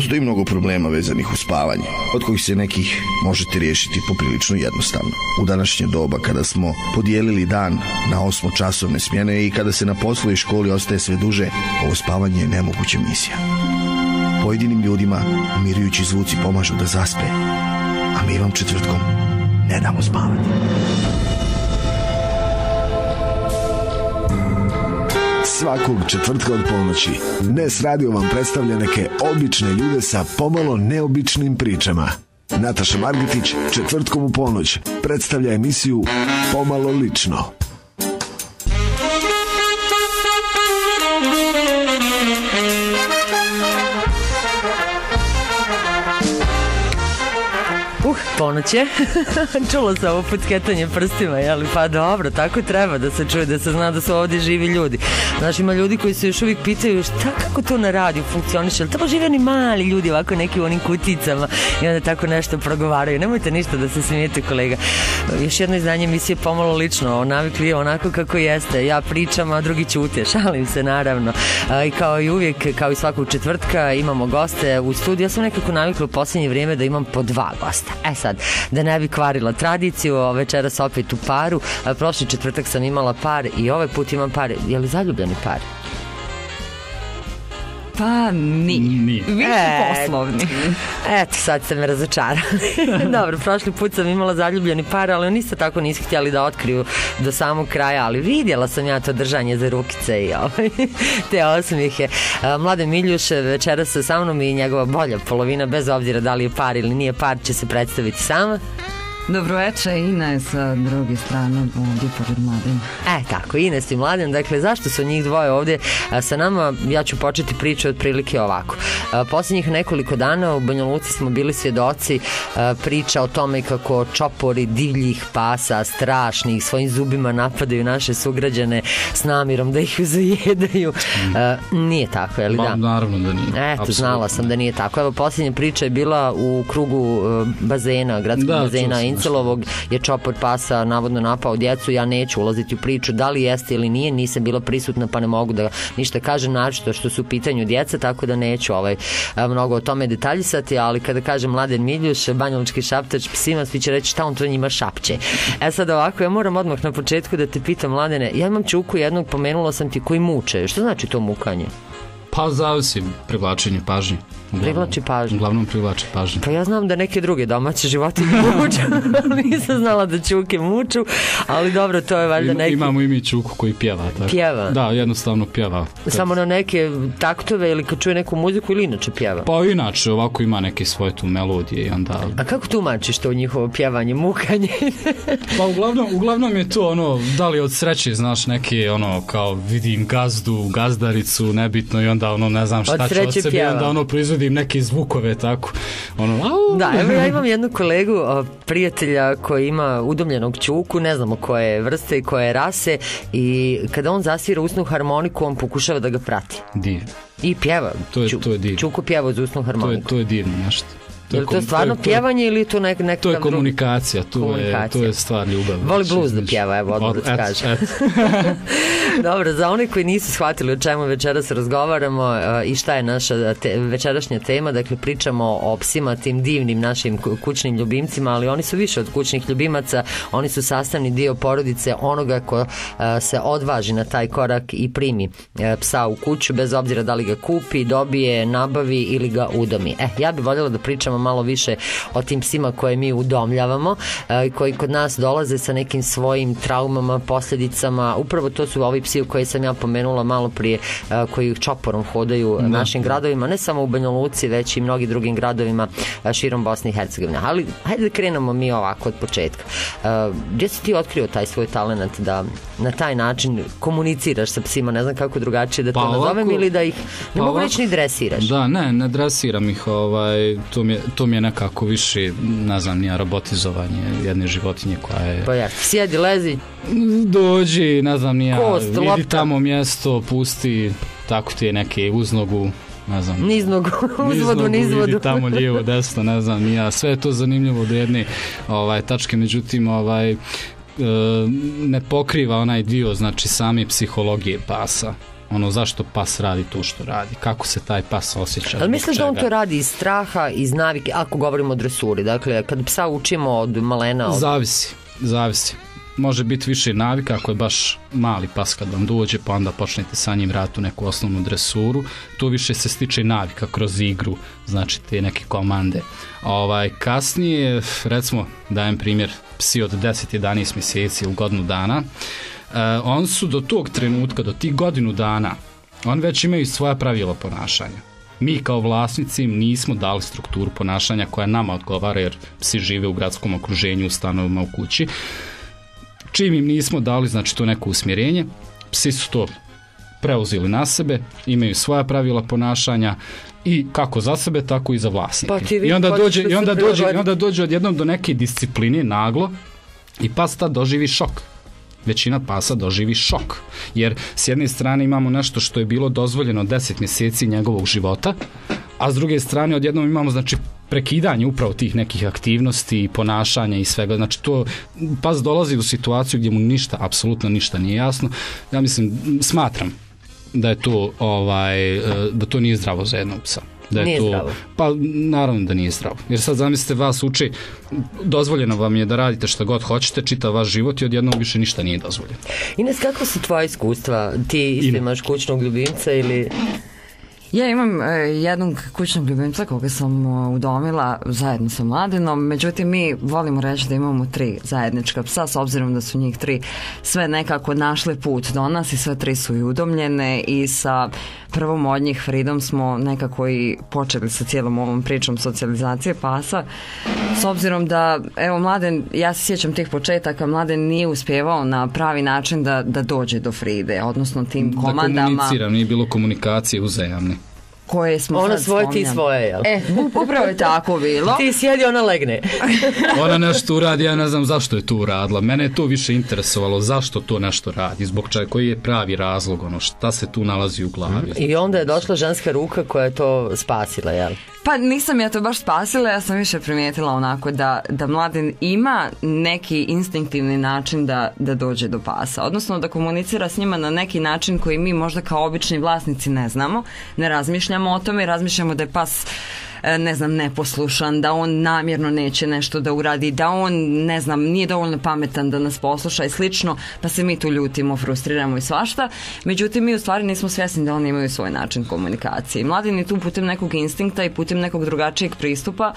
Postoji mnogo problema vezanih u spavanje, od kojih se nekih možete riješiti poprilično jednostavno. U današnje doba kada smo podijelili dan na osmo časovne smjene i kada se na poslu i školi ostaje sve duže, ovo spavanje je nemoguća misija. Pojedinim ljudima umirujući zvuci pomažu da zaspe, a mi vam četvrtkom ne damo spavati. Svakog četvrtka od ponoći Nes Radio vam predstavlja neke obične ljude sa pomalo neobičnim pričama. Nataša Margitić četvrtkom u ponoć predstavlja emisiju Pomalo lično. Ponoć je. Čulo se ovo pucketanje prstima, jeli? Pa dobro, tako treba da se čuje, da se zna da su ovdje živi ljudi. Znaš, ima ljudi koji se još uvijek pitaju šta, kako to na radiju funkcioniše, ali tamo žive ni mali ljudi ovako neki u onim kuticama i onda tako nešto progovaraju. Nemojte ništa da se smijete, kolega. Još jedno izdanje emisije pomalo lično, navikli je onako kako jeste. Ja pričam, a drugi ćute, šalim se naravno. I kao i uvijek, kao i svakog četvrtka, imamo goste u studiju. Ja sam nekako navikla u posljednje vrijeme da imam po dva gosta. E da ne bi kvarila tradiciju, večeras opet u paru. Prošli četvrtak sam imala par i ovaj put imam par. Je li zaljubljeni par? Pa nije. Nije. Više E, poslovni. Eto, sad ste me razočarali. Dobro, prošli put sam imala zaljubljeni par, ali oni isto tako nisu htjeli da otkriju do samog kraja, ali vidjela sam ja to držanje za rukice i ovaj, te osmijehe. E, Mladen Miljuš večeras se sa mnom i njegova bolja polovina, bez obzira da li je par ili nije par, će se predstaviti sama. Dobroveče, Ina je sa druge strane ovdje pored mladen. E, tako, Ines i Mladen, dakle, zašto su njih dvoje ovdje a, sa nama? Ja ću početi priču otprilike ovako. A, Posljednjih nekoliko dana u Banja Luci smo bili svjedoci a, priča o tome kako čopori divljih pasa, strašnih, svojim zubima napadaju naše sugrađane s namirom da ih zajedaju. Nije tako, je li da? naravno da nije. Eto, znala sam da nije tako. Evo, posljednja priča je bila u krugu e, bazena, gradskog bazena sam Incelovog, je čopor pasa navodno napao djecu. Ja neću ulaziti u priču da li jeste ili nije, nisam bila prisutna pa ne mogu da ništa kažem, naročito što su u pitanju djeca, tako da neću ovaj, e, mnogo o tome detaljisati, ali kada kažem Mladen Miljuš, banjalučki šaptač psima, svi će reći šta on to njima šapće. E sad ovako, ja moram odmah na početku da te pitam, Mladene, ja imam čuku jednog, pomenula sam ti, koji muče. Što znači to mukanje? Pa zavisi privlačenje pažnje. Uglavnom- Privlači pažnju. Uglavnom privlači pažnje. Pa ja znam da neke druge domaće životinje muču. Nisam znala da čuke muču, ali dobro, to je valjda neki... Imamo i mi čuku koji pjeva. Tako. Pjeva? Da, jednostavno pjeva. Samo na neke taktove ili kad čuje neku muziku ili inače pjeva. Pa inače, ovako ima neke svoje tu melodije i onda... A kako tumačiš to njihovo pjevanje, mukanje? Pa uglavnom, uglavnom je to ono, da li od sreće, znaš, neke ono, kao vidim gazdu, gazdaricu, nebitno i onda ono, ne znam šta će od sebe pjeva. onda ono, proizvodim neke zvukove, tako. Ono, au, Da, evo ja imam jednu kolegu, prijatelja koji ima udomljenog čuku, ne znamo koje je vrste i koje je rase i kada on zasvira usnu harmoniku, on pokušava da ga prati. Divno. I pjeva. To je- Ču- to je divno. Čuku pjeva uz usnu To je, harmoniku. to je divno nešto. Je li to kom- stvarno je- je- pjevanje ili je to nek, nekakav To je komunikacija, to je, to je stvar ljubavi. Voli blues da pjeva, evo, odmah da eto. Dobro, za one koji nisu shvatili o čemu večeras razgovaramo e, i šta je naša te, večerašnja tema, dakle pričamo o psima, tim divnim našim ku- kućnim ljubimcima, ali oni su više od kućnih ljubimaca, oni su sastavni dio porodice onoga ko e, se odvaži na taj korak i primi e, psa u kuću, bez obzira da li ga kupi, dobije, nabavi ili ga udomi. E, ja bih voljela da pričamo malo više o tim psima koje mi udomljavamo e, i koji kod nas dolaze sa nekim svojim traumama, posljedicama. Upravo to su ovi psi koje sam ja pomenula malo prije, e, koji čoporom hodaju našim gradovima, ne samo u Banja Luci, već i mnogim drugim gradovima e, širom Bosne i Hercegovine. Ali hajde da krenemo mi ovako od početka. E, Gdje si ti otkrio taj svoj talent da na taj način komuniciraš sa psima, ne znam kako drugačije da to Pa nazovem ovako- ili da ih, ne pa mogu reći ni dresiraš. Da, ne, ne dresiram ih, ovaj, to mi, je, to mi je nekako više, ne znam, nije robotizovanje jedne životinje koja je... Pa ja, sjedi, lezi, Dođi, ne znam, nije, Kost, vidi lopta. tamo mjesto, pusti, tako ti je neke uznogu, ne znam, niznog, uzvodu, niznogu, nizvodu. vidi tamo lijevo, desno, ne znam, nija, sve je to zanimljivo do jedne ovaj, tačke, međutim, ovaj, e, ne pokriva onaj dio, znači, same psihologije pasa. Ono zašto pas radi to što radi, kako se taj pas osjeća. Ali misliš da on to radi iz straha, iz navike, ako govorimo o dresuri, dakle, kad psa učimo od malena, od... Zavisi, zavisi. Može biti više navika ako je baš mali pas kad vam dođe pa onda počnete sa njim raditi u neku osnovnu dresuru. Tu više se stiče navika kroz igru, znači te neke komande. Ovaj, kasnije, recimo, dajem primjer, psi od 10-11 mjeseci u godinu dana, on su do tog trenutka, do tih godinu dana, on već imaju svoja pravila ponašanja. Mi kao vlasnici im nismo dali strukturu ponašanja koja nama odgovara jer psi žive u gradskom okruženju, u stanovima, u kući. Čim im nismo dali znači to neko usmjerenje, psi su to preuzeli na sebe, imaju svoja pravila ponašanja i kako za sebe, tako i za vlasnike. Pa I onda dođe, i onda dođe, i onda dođe odjednom do neke discipline naglo i pas tad doživi šok. Većina pasa doživi šok. Jer s jedne strane imamo nešto što je bilo dozvoljeno 10 mjeseci njegovog života, a s druge strane odjednom imamo znači prekidanje upravo tih nekih aktivnosti i ponašanja i svega. Znači to pas dolazi u situaciju gdje mu ništa, apsolutno ništa nije jasno. Ja mislim, smatram da je to ovaj e, da to nije zdravo za jednog psa. Da je Nije to, zdravo. Pa naravno da nije zdravo. Jer sad zamislite vas uči, dozvoljeno vam je da radite što god hoćete, čitav vaš život i odjednom više ništa nije dozvoljeno. Ines, kako su tvoje iskustva? Ti isto Ima. imaš kućnog ljubimca ili... Ja imam e, jednog kućnog ljubimca koga sam e, udomila zajedno sa mladinom, međutim mi volimo reći da imamo tri zajednička psa s obzirom da su njih tri sve nekako našle put do nas i sve tri su i udomljene i sa prvom od njih Fridom smo nekako i počeli sa cijelom ovom pričom socijalizacije pasa. S obzirom da evo mladen, ja se sjećam tih početaka, mladen nije uspjevao na pravi način da, da dođe do Fride, odnosno tim Da komandama. komuniciram, nije bilo komunikacije uzajamne. Koje smo Ona sad svoje, ti spominjali. svoje, jel? E, upravo je tako bilo. Ti sjedi, ona legne. Ona nešto uradi, ja ne znam zašto je to uradila. Mene je to više interesovalo, zašto to nešto radi, zbog čega, koji je pravi razlog, ono, šta se tu nalazi u glavi. I onda je došla ženska ruka koja je to spasila, jel? Pa nisam ja to baš spasila, ja sam više primijetila onako da, da mladen ima neki instinktivni način da, da dođe do pasa. Odnosno da komunicira s njima na neki način koji mi možda kao obični vlasnici ne znamo. Ne razmišljamo o tome, razmišljamo da je pas ne znam, neposlušan, da on namjerno neće nešto da uradi, da on, ne znam, nije dovoljno pametan da nas posluša i slično, pa se mi tu ljutimo, frustriramo i svašta. Međutim, mi u stvari nismo svjesni da oni imaju svoj način komunikacije. I Mladen je tu putem nekog instinkta i putem nekog drugačijeg pristupa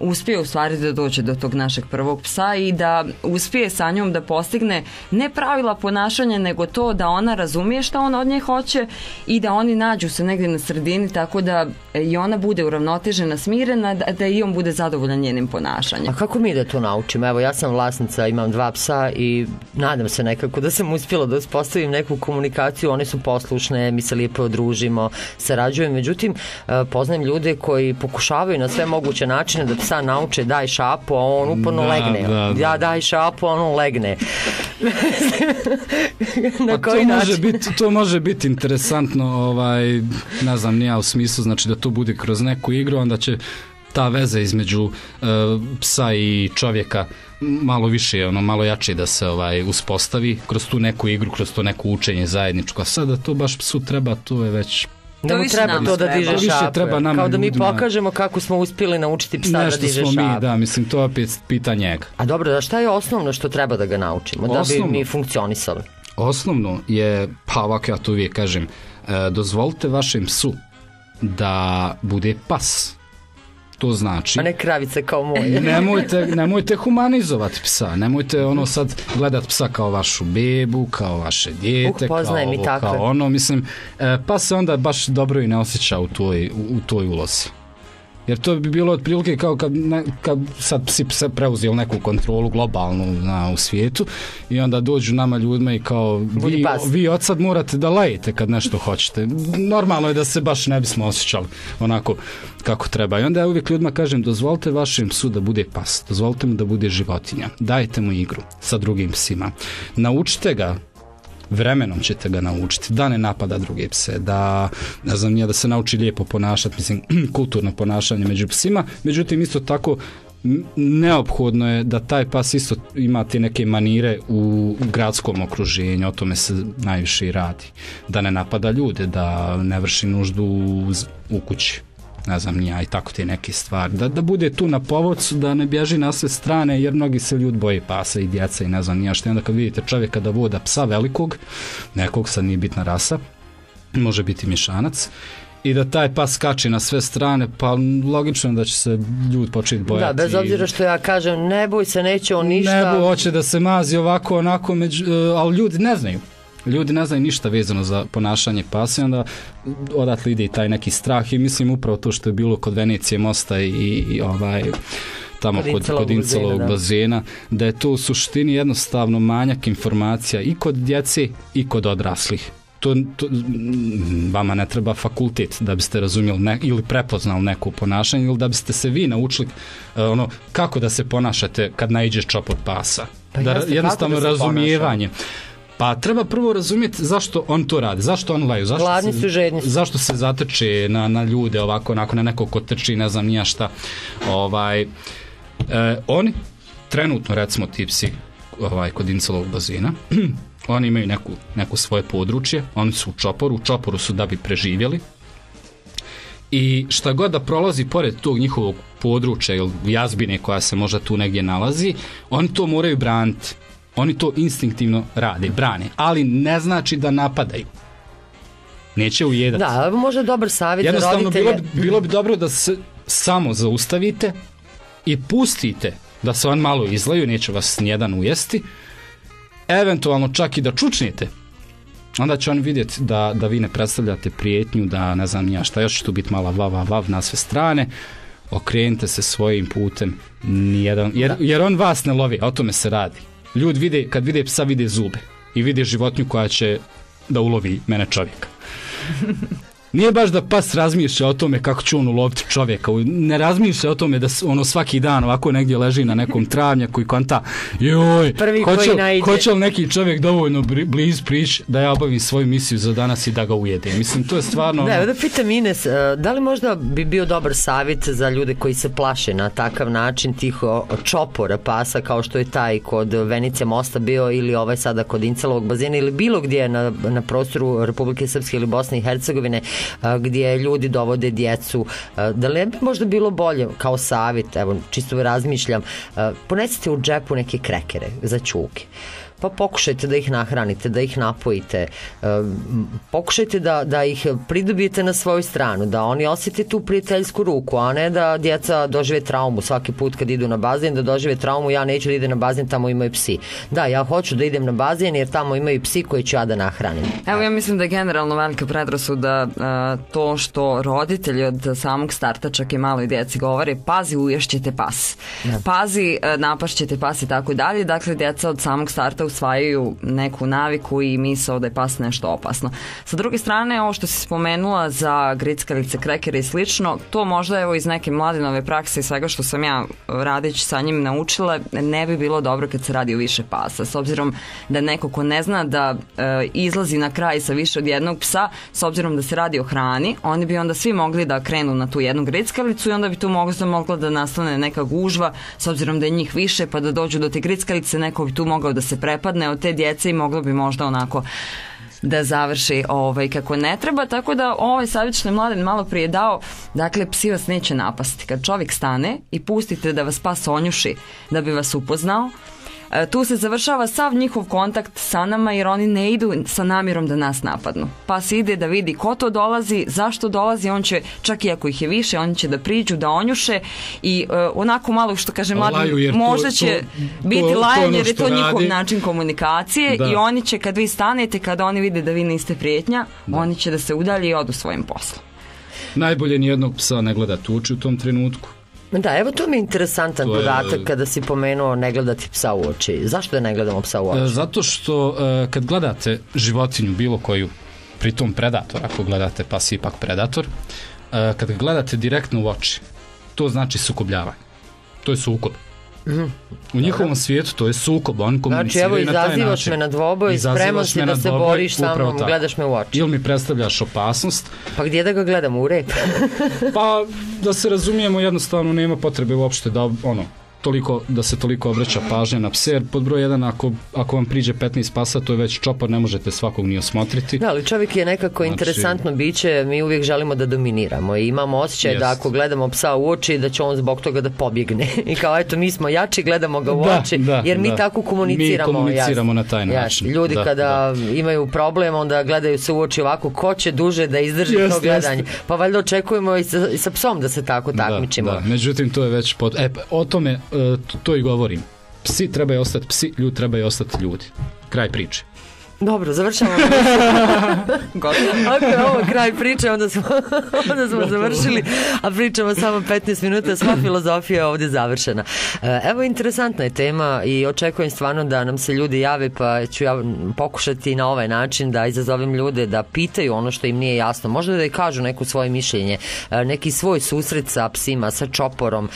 uspije u stvari da dođe do tog našeg prvog psa i da uspije sa njom da postigne ne pravila ponašanja nego to da ona razumije šta on od nje hoće i da oni nađu se negdje na sredini tako da i ona bude uravnotežena, smirena, da, da i on bude zadovoljan njenim ponašanjem. A kako mi da to naučimo? Evo, ja sam vlasnica, imam dva psa i nadam se nekako da sam uspjela da uspostavim neku komunikaciju. One su poslušne, mi se lijepo odružimo, sarađujemo. Međutim, e, poznajem ljude koji pokušavaju na sve moguće načine da psa nauče daj šapu, a on uporno Da, legne. da, da. Ja daj šapu, a on legne. na Pa koji to način? može biti to može biti interesantno ovaj ne znam ni ja u smislu znači da to bude kroz neku igru onda će ta veza između e, psa i čovjeka malo više ono malo jače da se ovaj uspostavi kroz tu neku igru kroz to neko učenje zajedničko a sada to baš psu treba to je već Da mu više treba to da diže To više treba nama Kao da mi ljudima. pokažemo kako smo uspjeli naučiti psa da nešto diže smo šapu. mi da mislim to opet pita njega A dobro, da šta je osnovno što treba da ga naučimo, da bi mi funkcionisali? Osnovno je, pa ovako ja to uvijek kažem, e, dozvolite vašem psu da bude pas. To znači... A ne kravice kao moje. Nemojte, nemojte humanizovati psa, nemojte ono sad gledat psa kao vašu bebu, kao vaše dijete, Uh, kao ovo, kao ono, mislim, e, pa se onda baš dobro i ne osjeća u toj, u, u toj ulozi. Jer to bi bilo otprilike kao kad, ne, kad sad psi se preuzeli neku kontrolu globalnu na, u svijetu i onda dođu nama ljudima i kao vi, vi od sad morate da lajete kad nešto hoćete. Normalno je da se baš ne bismo osjećali onako kako treba. I onda ja uvijek ljudima kažem dozvolite vašem psu da bude pas, dozvolite mu da bude životinja, dajte mu igru sa drugim psima. Naučite ga vremenom ćete ga naučiti da ne napada druge pse, da ne znam nije da se nauči lijepo ponašati, mislim kulturno ponašanje među psima, međutim isto tako neophodno je da taj pas isto ima te neke manire u gradskom okruženju, o tome se najviše i radi. Da ne napada ljude, da ne vrši nuždu u kući ne znam ni ja i tako te neke stvari. Da, da bude tu na povodcu, da ne bježi na sve strane, jer mnogi se ljudi boje pasa i djeca i ne znam ni ja što. I onda kad vidite čovjeka da voda psa velikog, nekog sad nije bitna rasa, može biti mišanac, i da taj pas skače na sve strane, pa logično je da će se ljudi početi bojati. Da, bez obzira što ja kažem, ne boj se, neće on ništa. Ne bo, hoće da se mazi ovako, onako, među, e, ali ljudi ne znaju. Ljudi ne znaju ništa vezano za ponašanje pasa i onda odatle ide i taj neki strah i mislim upravo to što je bilo kod Venecije mosta i, i ovaj tamo Kod kod, Incelovog bazena, da. da je to u suštini jednostavno manjak informacija i kod djece i kod odraslih. To, to, vama ne treba fakultet da biste razumjeli ne, ili prepoznali neko ponašanje ili da biste se vi naučili e, ono kako da se ponašate kad naiđeš čopor pasa. Pa da, jednostavno da razumijevanje. Pa treba prvo razumjeti zašto on to radi, zašto on laju, zašto, Gladni se, su, žedni su. zašto se zatrče na, na ljude ovako, onako na nekog ko trči, ne znam nija šta. Ovaj, e, oni trenutno recimo ti psi ovaj, kod Incelovog bazina oni imaju neku, neku svoje područje oni su u čoporu, u čoporu su da bi preživjeli i šta god da prolazi pored tog njihovog područja ili jazbine koja se možda tu negdje nalazi, oni to moraju braniti. Oni to instinktivno rade, brane, ali ne znači da napadaju. Neće ujedati. Da, možda dobar savjet za Jednostavno roditelje. bilo bi, bilo bi dobro da se samo zaustavite i pustite da se on malo izlaju, neće vas nijedan ujesti, eventualno čak i da čučnite, onda će on vidjeti da, da vi ne predstavljate prijetnju, da ne znam ja šta, još će tu biti mala vav, vav, vav na sve strane, okrenite se svojim putem, nijedan, jer, jer on vas ne lovi, o tome se radi. Ljudi vide, kad vide psa, vide zube i vide životinju koja će da ulovi mene čovjeka. Nije baš da pas razmišlja o tome kako će on uloviti čovjeka. Ne razmišlja o tome da ono svaki dan ovako negdje leži na nekom travnjaku i konta joj, Prvi hoće, koji li- naiđe." hoće li neki čovjek dovoljno bliz prić da ja obavim svoju misiju za danas i da ga ujede. Mislim, to je stvarno... Da, ono- da pitam Ines, e, da li možda bi bio dobar savjet za ljude koji se plaše na takav način tih čopora pasa kao što je taj kod Venice mosta bio ili ovaj sada kod Incelovog bazena ili bilo gdje na, na prostoru Republike Srpske ili Bosne i Hercegovine gdje ljudi dovode djecu. Da li bi možda bilo bolje kao savjet, evo čisto razmišljam, ponesite u džepu neke krekere za čuke pa pokušajte da ih nahranite, da ih napojite, e, pokušajte da, da ih pridobijete na svoju stranu, da oni osjete tu prijateljsku ruku, a ne da djeca dožive traumu svaki put kad idu na bazen, da dožive traumu, ja neću da idem na bazen, tamo imaju psi. Da, ja hoću da idem na bazen jer tamo imaju psi koje ću ja da nahranim. Evo ja mislim da je generalno velika predrasuda a, to što roditelji od samog starta čak i maloj djeci govore pazi uješćete pas. Pazi a, napašćete pas i tako dalje. Dakle djeca od samog starta usvajaju neku naviku i misao da je pas nešto opasno. Sa druge strane ovo što si spomenula za grickalice, krekere i slično, to možda evo iz neke mladinove prakse i svega što sam ja radeći sa njim naučila, ne bi bilo dobro kad se radi o više pasa. S obzirom da neko ko ne zna da e, izlazi na kraj sa više od jednog psa, s obzirom da se radi o hrani, oni bi onda svi mogli da krenu na tu jednu grickalicu i onda bi tu mogla, mogla da nastane neka gužva, s obzirom da je njih više, pa da dođu do te grickalice, neko bi tu mogao da se prepadne od te djece i moglo bi možda onako da završi ovaj kako ne treba, tako da ovaj savjet mladen malo prije dao, dakle psi vas neće napasti. Kad čovjek stane i pustite da vas pas onjuši da bi vas upoznao, tu se završava sav njihov kontakt sa nama jer oni ne idu sa namjerom da nas napadnu. Pas ide da vidi ko to dolazi, zašto dolazi, on će, čak i ako ih je više, oni će da priđu, da onjuše i e, onako malo što kaže to- to- možda će to- biti to ono lajan jer je to njihov radi. način komunikacije Da. i oni će kad vi stanete, kada oni vide da vi niste prijetnja, oni će da se udalje i odu svojim poslom. Najbolje nijednog psa ne gleda tuči u tom trenutku. Da, evo to mi je interesantan To je- podatak kada si pomenuo ne gledati psa u oči. Zašto da ne gledamo psa u E, oči? Zato što e, kad gledate životinju bilo koju, pritom predator, ako gledate pas ipak predator, e, kad gledate direktno u oči, to znači sukobljavanje. To je sukob. U njihovom svijetu to je sukob, oni Znači, komuniciraju evo, na taj način. izazivaš me na dvoboj, spreman si da se dvoboj, boriš sa mnom, tako. gledaš me u oči. Ili mi predstavljaš opasnost, Pa gdje da ga gledam, u rep? pa da se razumijemo jednostavno nema potrebe uopšte da ono toliko, da se toliko obraća pažnja na pse, jer pod broj jedan ako, ako vam priđe 15 pasa, to je već čopar, ne možete svakog ni osmotriti. Da, ali čovjek je nekako Znači- interesantno biće, mi uvijek želimo da dominiramo i imamo osjećaj da Jest. ako gledamo psa u oči da će on zbog toga da pobjegne. I kao eto mi smo jači, gledamo ga u Da, oči da, jer mi da. tako komuniciramo. Mi komuniciramo jasno. na taj Jasno. način. Ljudi Da, kada imaju problem onda gledaju se u oči ovako ko će duže da izdrži Jest, to gledanje. jest. Pa valjda očekujemo i sa, i sa psom da se tako takmičimo. Da, da. Međutim, to je već pod... E, pa, o tome, to, to i govorim. Psi trebaju ostati psi, ljudi trebaju ostati ljudi. Kraj priče. Dobro, završavamo. Gotovo. Ako je ovo kraj priče, onda smo, onda smo završili, a pričamo samo 15 minuta, sva filozofija je ovdje završena. E, Evo, interesantna je tema i očekujem stvarno da nam se ljudi jave, pa ću ja pokušati na ovaj način da izazovem ljude da pitaju ono što im nije jasno. Možda da i kažu neko svoje mišljenje, e, neki svoj susret sa psima, sa čoporom, e,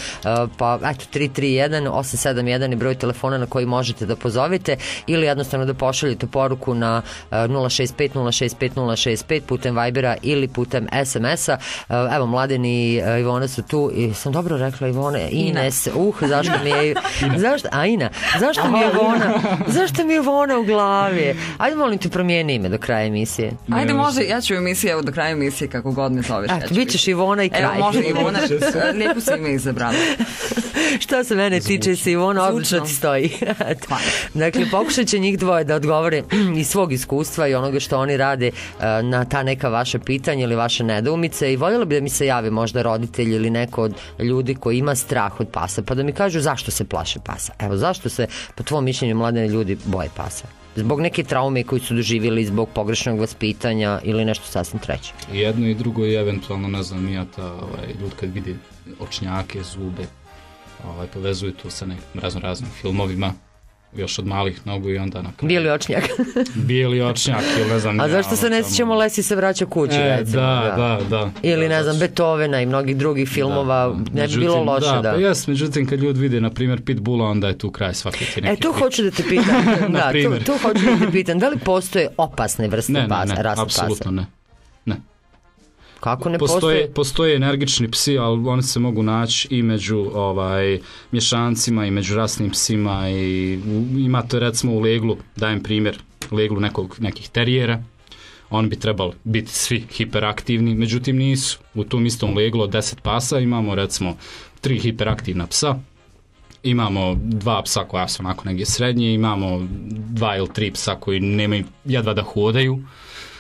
pa eto, 331 871 je broj telefona na koji možete da pozovete ili jednostavno da pošaljete poruku na e, 065 065 065 putem Vibera ili putem SMS-a. E, Evo, Mladen i e, Ivona su tu i sam dobro rekla Ivona, Ines, uh, zašto mi je zašto, a Ina, zašto mi je Ivona zašto mi je Ivona u glavi ajde molim te promijeni ime do kraja emisije Ajde, može, ja ću u emisiji, evo do kraja emisije, kako god me zoveš. ja Eto, ću bit ćeš Ivona i kraj. Evo, može Ivona, lijepo si ime izabrala. Što se mene tiče se Ivona odlično ti stoji. Dakle, pokušat će njih dvoje da odgovore iz svog iskustva i onoga što oni rade e, na ta neka vaša pitanja ili vaše nedoumice i voljela bi da mi se javi možda roditelj ili neko od ljudi koji ima strah od pasa pa da mi kažu zašto se plaše pasa. Evo, zašto se po tvom mišljenju mladene ljudi boje pasa? Zbog neke traume koji su doživjeli, zbog pogrešnog vaspitanja ili nešto sasvim treće. I jedno i drugo i eventualno, ne znam, ja ta, ovaj, ljudi kad vidi očnjake, zube, ovaj, povezuju to sa nekim razno raznim filmovima, još od malih nogu i onda na kraju. Bijeli očnjak. Bijeli očnjak ili ne znam. A zašto se ono ne sjećamo Lesi se vraća kući? E, recimo, da, da, da. Ili Da, ne znam, Beethovena i mnogih drugih filmova, ne bi bilo loše da... Da, pa jes, međutim kad ljudi vide, na primjer, Pitbulla, onda je tu kraj svaki ti E, tu hoću da te pitam, da, tu, tu hoću da te pitam, da li postoje opasne vrste Ne, ne, pasa, ne, apsolutno pasa? ne. Ne. Kako ne Postoje, postoje? postoje energični psi, ali oni se mogu naći i među ovaj, mješancima i među rasnim psima i u- imate recimo u leglu, dajem primjer, leglu nekog, nekih terijera, oni bi trebali biti svi hiperaktivni, međutim nisu. U tom istom leglu od 10 pasa imamo recimo tri hiperaktivna psa, imamo dva psa koja su onako negdje srednje, imamo dva ili tri psa koji nemaju jedva da hodaju,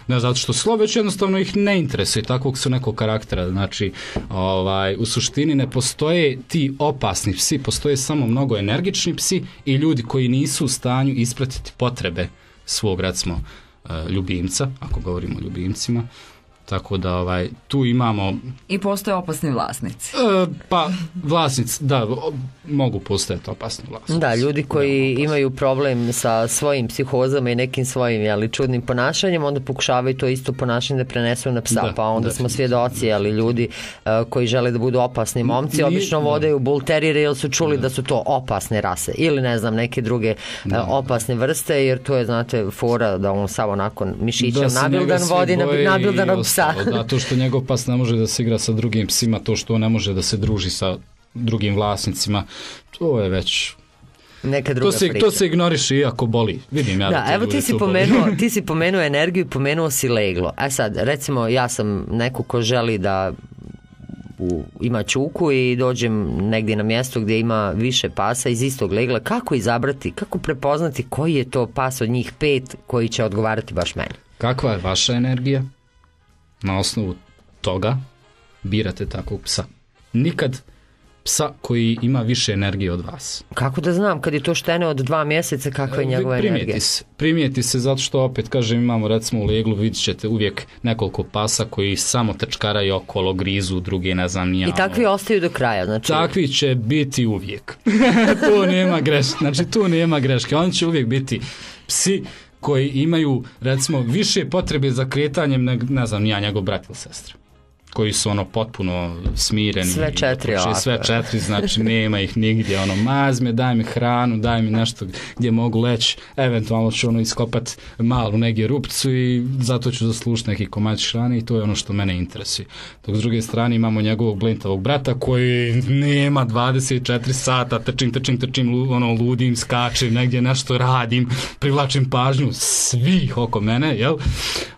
ne zato što slov, već jednostavno ih ne interesuje, takvog su nekog karaktera. Znači, ovaj, u suštini ne postoje ti opasni psi, postoje samo mnogo energični psi i ljudi koji nisu u stanju ispratiti potrebe svog, recimo, eh, ljubimca, ako govorimo o ljubimcima. Tako da ovaj, tu imamo I postoje opasni vlasnici. E, pa vlasnici, da, mogu postojati opasni vlasnici. Da, ljudi koji imaju problem sa svojim psihozama i nekim svojim jeli, čudnim ponašanjem, onda pokušavaju to isto ponašanje da prenesu na psa, Da, pa onda smo svjedoci, ali ljudi e, koji žele da budu opasni momci, Nije- obično da. vodaju bull terriere jer su čuli da. su to opasne rase ili ne znam, neke druge e, opasne vrste, jer to je, znate, fora da on samo nakon mišića nabildan vodi na boje i nabildanog psa. to što njegov pas ne može da se igra sa drugim psima, to što on ne može da se druži sa drugim vlasnicima, to je već... Neka druga To se, priča. to se ignoriše iako boli. Vidim ja da, Da, evo ti si boli. pomenuo, ti si pomenuo energiju i pomenuo si leglo. E sad, recimo ja sam neko ko želi da u, ima čuku i dođem negdje na mjesto gdje ima više pasa iz istog legla. Kako izabrati, kako prepoznati koji je to pas od njih pet koji će odgovarati baš meni? Kakva je vaša energija? Na osnovu toga birate takvog psa. Nikad psa koji ima više energije od vas. Kako da znam kad je to štene od dva mjeseca kakva je njegova E, primijeti energija? se, primijeti se zato što opet kažem imamo recimo u leglu vidjet ćete uvijek nekoliko pasa koji samo trčkaraju okolo, grizu, drugi ne znam nija. I takvi ono. ostaju do kraja, znači Takvi će biti uvijek. tu nema greške. Znači tu nema greške. Oni će uvijek biti psi koji imaju recimo više potrebe za kretanjem nego ne znam ja njegov brat ili sestra. Koji su ono potpuno smireni. Sve četiri ovako. Sve četiri, znači nema ih nigdje, ono, mazme, daj mi hranu, daj mi nešto gdje mogu leći, eventualno ću ono iskopat malu negdje rupcu i zato ću zaslušiti neki komadić hrane i to je ono što mene interesuje. Dok s druge strane imamo njegovog blintavog brata koji nema 24 sata, trčim, trčim, trčim, ono, ludim, skačem, negdje nešto radim, privlačim pažnju svih oko mene, jel?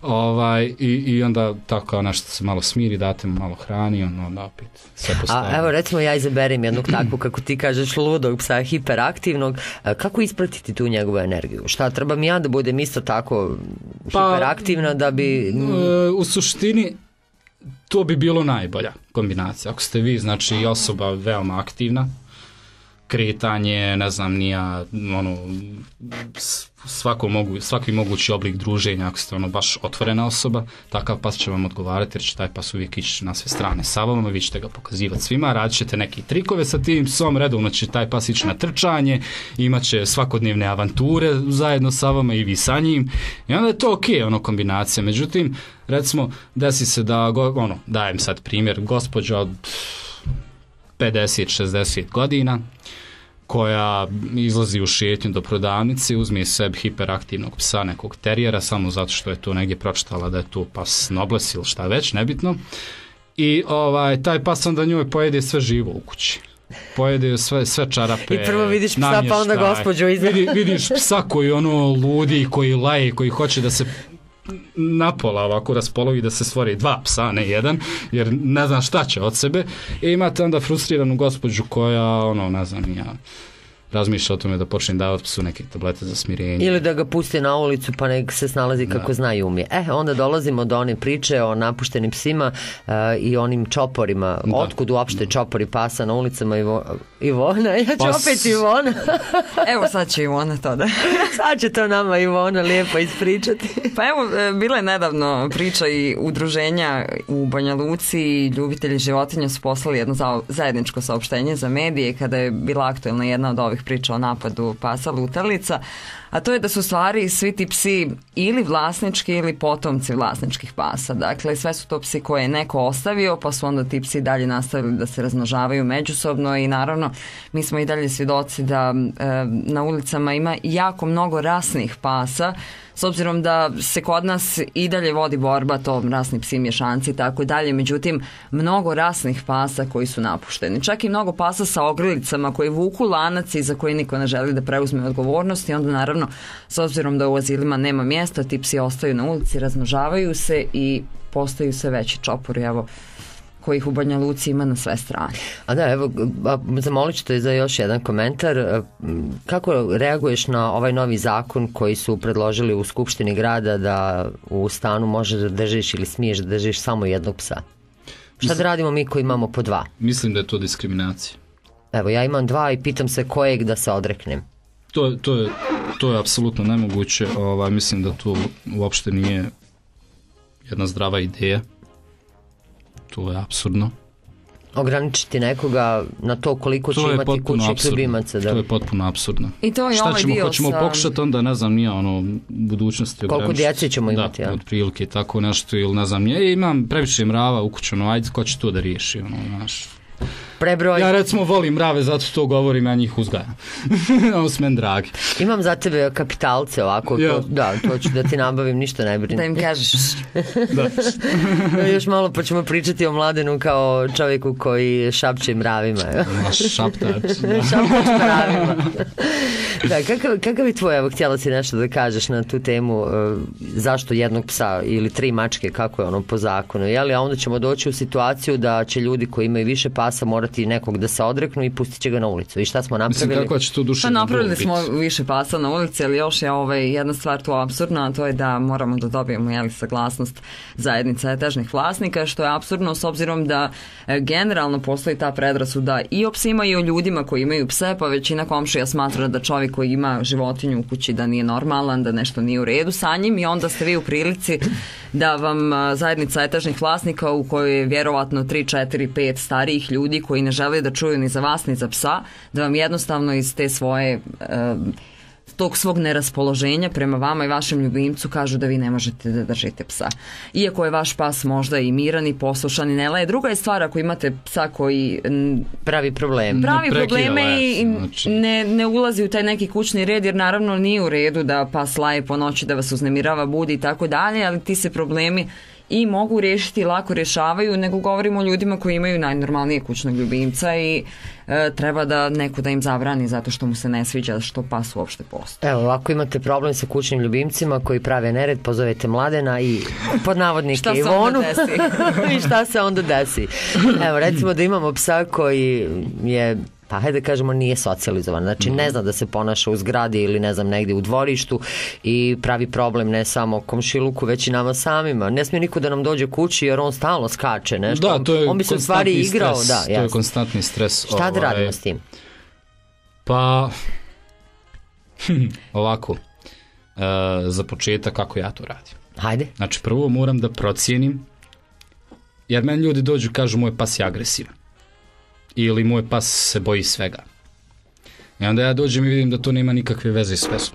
Ovaj, i, I onda tako nešto se malo smiri, date mu malo hrani, ono, onda opet sve postaje. A evo recimo ja izaberem jednog takvog kako ti kažeš ludog psa hiperaktivnog E, kako ispratiti tu njegovu energiju šta trebam ja da budem isto tako Pa, hiperaktivna da bi E, u suštini to bi bilo najbolja kombinacija. Ako ste vi, znači osoba veoma aktivna, kretanje, ne znam, nija, ono, svako mogu, svaki mogući oblik druženja, ako ste ono baš otvorena osoba, takav pas će vam odgovarati jer će taj pas uvijek ići na sve strane. Sa vama, vi ćete ga pokazivati svima, radit ćete neki trikove sa tim psom, redovno će taj pas ići na trčanje, imat će svakodnevne avanture zajedno sa vama i vi sa njim. I onda je to ok, ono kombinacija, međutim, recimo, desi se da, go, ono, dajem sad primjer, gospođa od 50-60 godina, koja izlazi u šetnju do prodavnice, uzme sebi hiperaktivnog psa, nekog terijera, samo zato što je to negdje pročitala da je to pas nobles ili šta već, nebitno. I ovaj, taj pas onda njoj pojede sve živo u kući. Pojede sve, sve čarape. I prvo vidiš psa, pa onda gospođu iza. Vidi, vidiš psa koji ono ludi, koji laje, koji hoće da se napola ovako raspolovi da se stvori dva psa, ne jedan, jer ne znam šta će od sebe. I imate onda frustriranu gospođu koja, ono, ne znam, ja, razmišlja o tome da počne davati psu neke tablete za smirenje. ili da ga pusti na ulicu pa nek se snalazi kako zna i umije. E, onda dolazimo do one priče o napuštenim psima e, i onim čoporima. Otkud uopšte čopori pasa na ulicama Ivo, Ivona? Ja ću Pa s- opet Ivona. Evo sad će i ona to da... Sad će to nama Ivona lijepo ispričati. Pa evo, e, bila je nedavno priča i udruženja u Banja Luci i ljubitelji životinja su poslali jedno za- zajedničko saopštenje za medije kada je bila aktualna jedna od ovih priča o napadu pasa lutalica, a to je da su stvari svi ti psi ili vlasnički ili potomci vlasničkih pasa. Dakle, sve su to psi koje je neko ostavio, pa su onda ti psi dalje nastavili da se razmnožavaju međusobno i naravno mi smo i dalje svjedoci da e, na ulicama ima jako mnogo rasnih pasa s obzirom da se kod nas i dalje vodi borba to rasni psi mješanci i tako dalje, međutim mnogo rasnih pasa koji su napušteni. Čak i mnogo pasa sa ogrlicama koji vuku lanac i za koje niko ne želi da preuzme odgovornost i onda naravno s obzirom da u azilima nema mjesta, ti psi ostaju na ulici, razmnožavaju se i postaju sve veći čopori, evo kojih u Banja Luci ima na sve strane. A da, evo, zamolit ću te za još jedan komentar. E, Kako reaguješ na ovaj novi zakon koji su predložili u Skupštini grada da u stanu možeš da držiš ili smiješ da držiš samo jednog psa? Šta da radimo mi koji imamo po dva? Mislim da je to diskriminacija. Evo, ja imam dva i pitam se kojeg da se odreknem. To, to, je, to je apsolutno nemoguće. Ovaj, mislim da to uopšte nije jedna zdrava ideja. To je absurdno. Ograničiti nekoga na to koliko će To je imati kućnih ljubimaca. Da. To je potpuno apsurdno. I to je Šta ovaj ćemo, dio hoćemo sa- pokušati onda, ne znam, nije ono, u budućnosti Koliko ograničiti. djece ćemo imati, Da, ja? otprilike tako nešto, ili ne znam, nije, imam previše mrava u kuću, ono, ajde, ko će to da riješi, ono, znaš. Prebroj. Ja recimo volim mrave, zato to govorim, ja njih uzgajam. Ovo su meni dragi. Imam za tebe kapitalce ovako. Ja. To, da, to ću da ti nabavim, ništa ne brini. Da im kažeš Da. Još malo pa ćemo pričati o mladenu kao čovjeku koji šapće mravima. Šaptač. da. Šaptač mravima. Da, kakav, kakav je tvoj, evo htjela si nešto da kažeš na tu temu, e, zašto jednog psa ili tri mačke, kako je ono po zakonu, jeli? A onda ćemo doći u situaciju da će ljudi koji imaju više pasa morati nekog da se odreknu i pustit će ga na ulicu. I šta smo Mislim, napravili? kako će to duše Pa napravili smo više pasa na ulici, ali još je ovaj, jedna stvar tu absurdna, a to je da moramo da dobijemo jeli, saglasnost zajednica etažnih vlasnika, što je absurdno s obzirom da e, generalno postoji ta predrasuda i o psima i o ljudima koji imaju pse, pa većina komšija smatra da čovjek koji ima životinju u kući da nije normalan, da nešto nije u redu sa njim i onda ste vi u prilici da vam zajednica etažnih vlasnika u kojoj je vjerovatno 3, 4, 5 starijih ljudi koji ne žele da čuju ni za vas ni za psa, da vam jednostavno iz te svoje tog svog neraspoloženja prema vama i vašem ljubimcu kažu da vi ne možete da držite psa. Iako je vaš pas možda i miran i poslušan i ne laje. Druga je stvar ako imate psa koji Pravi problem. pravi probleme i znači. ne, ne ulazi u taj neki kućni red jer naravno nije u redu da pas laje po noći da vas uznemirava, budi i tako dalje, ali ti se problemi i mogu riješiti lako rješavaju, nego govorimo o ljudima koji imaju najnormalnije kućnog ljubimca i treba da neko da im zabrani zato što mu se ne sviđa što pas uopšte postoji. Evo, ako imate problem sa kućnim ljubimcima koji prave nered, pozovete Mladena i pod navodnike Ivonu. I šta se onda desi? Evo, recimo da imamo psa koji je pa hajde da kažemo nije socijalizovan, znači ne zna da se ponaša u zgradi ili ne znam negdje u dvorištu i pravi problem ne samo komšiluku već i nama samima. Ne smije niko da nam dođe kući jer on stalno skače nešto. Da, to je on bi se u stvari igrao, stres, da, to je konstantni stres. Šta da ovaj, radimo s tim? Pa, ovako, e, za početak kako ja to radim. Hajde. Znači, prvo moram da procijenim, jer meni ljudi dođu i kažu moj pas je agresivan. Ili moj pas se boji svega. I onda ja dođem i vidim da to nema nikakve veze s pesom.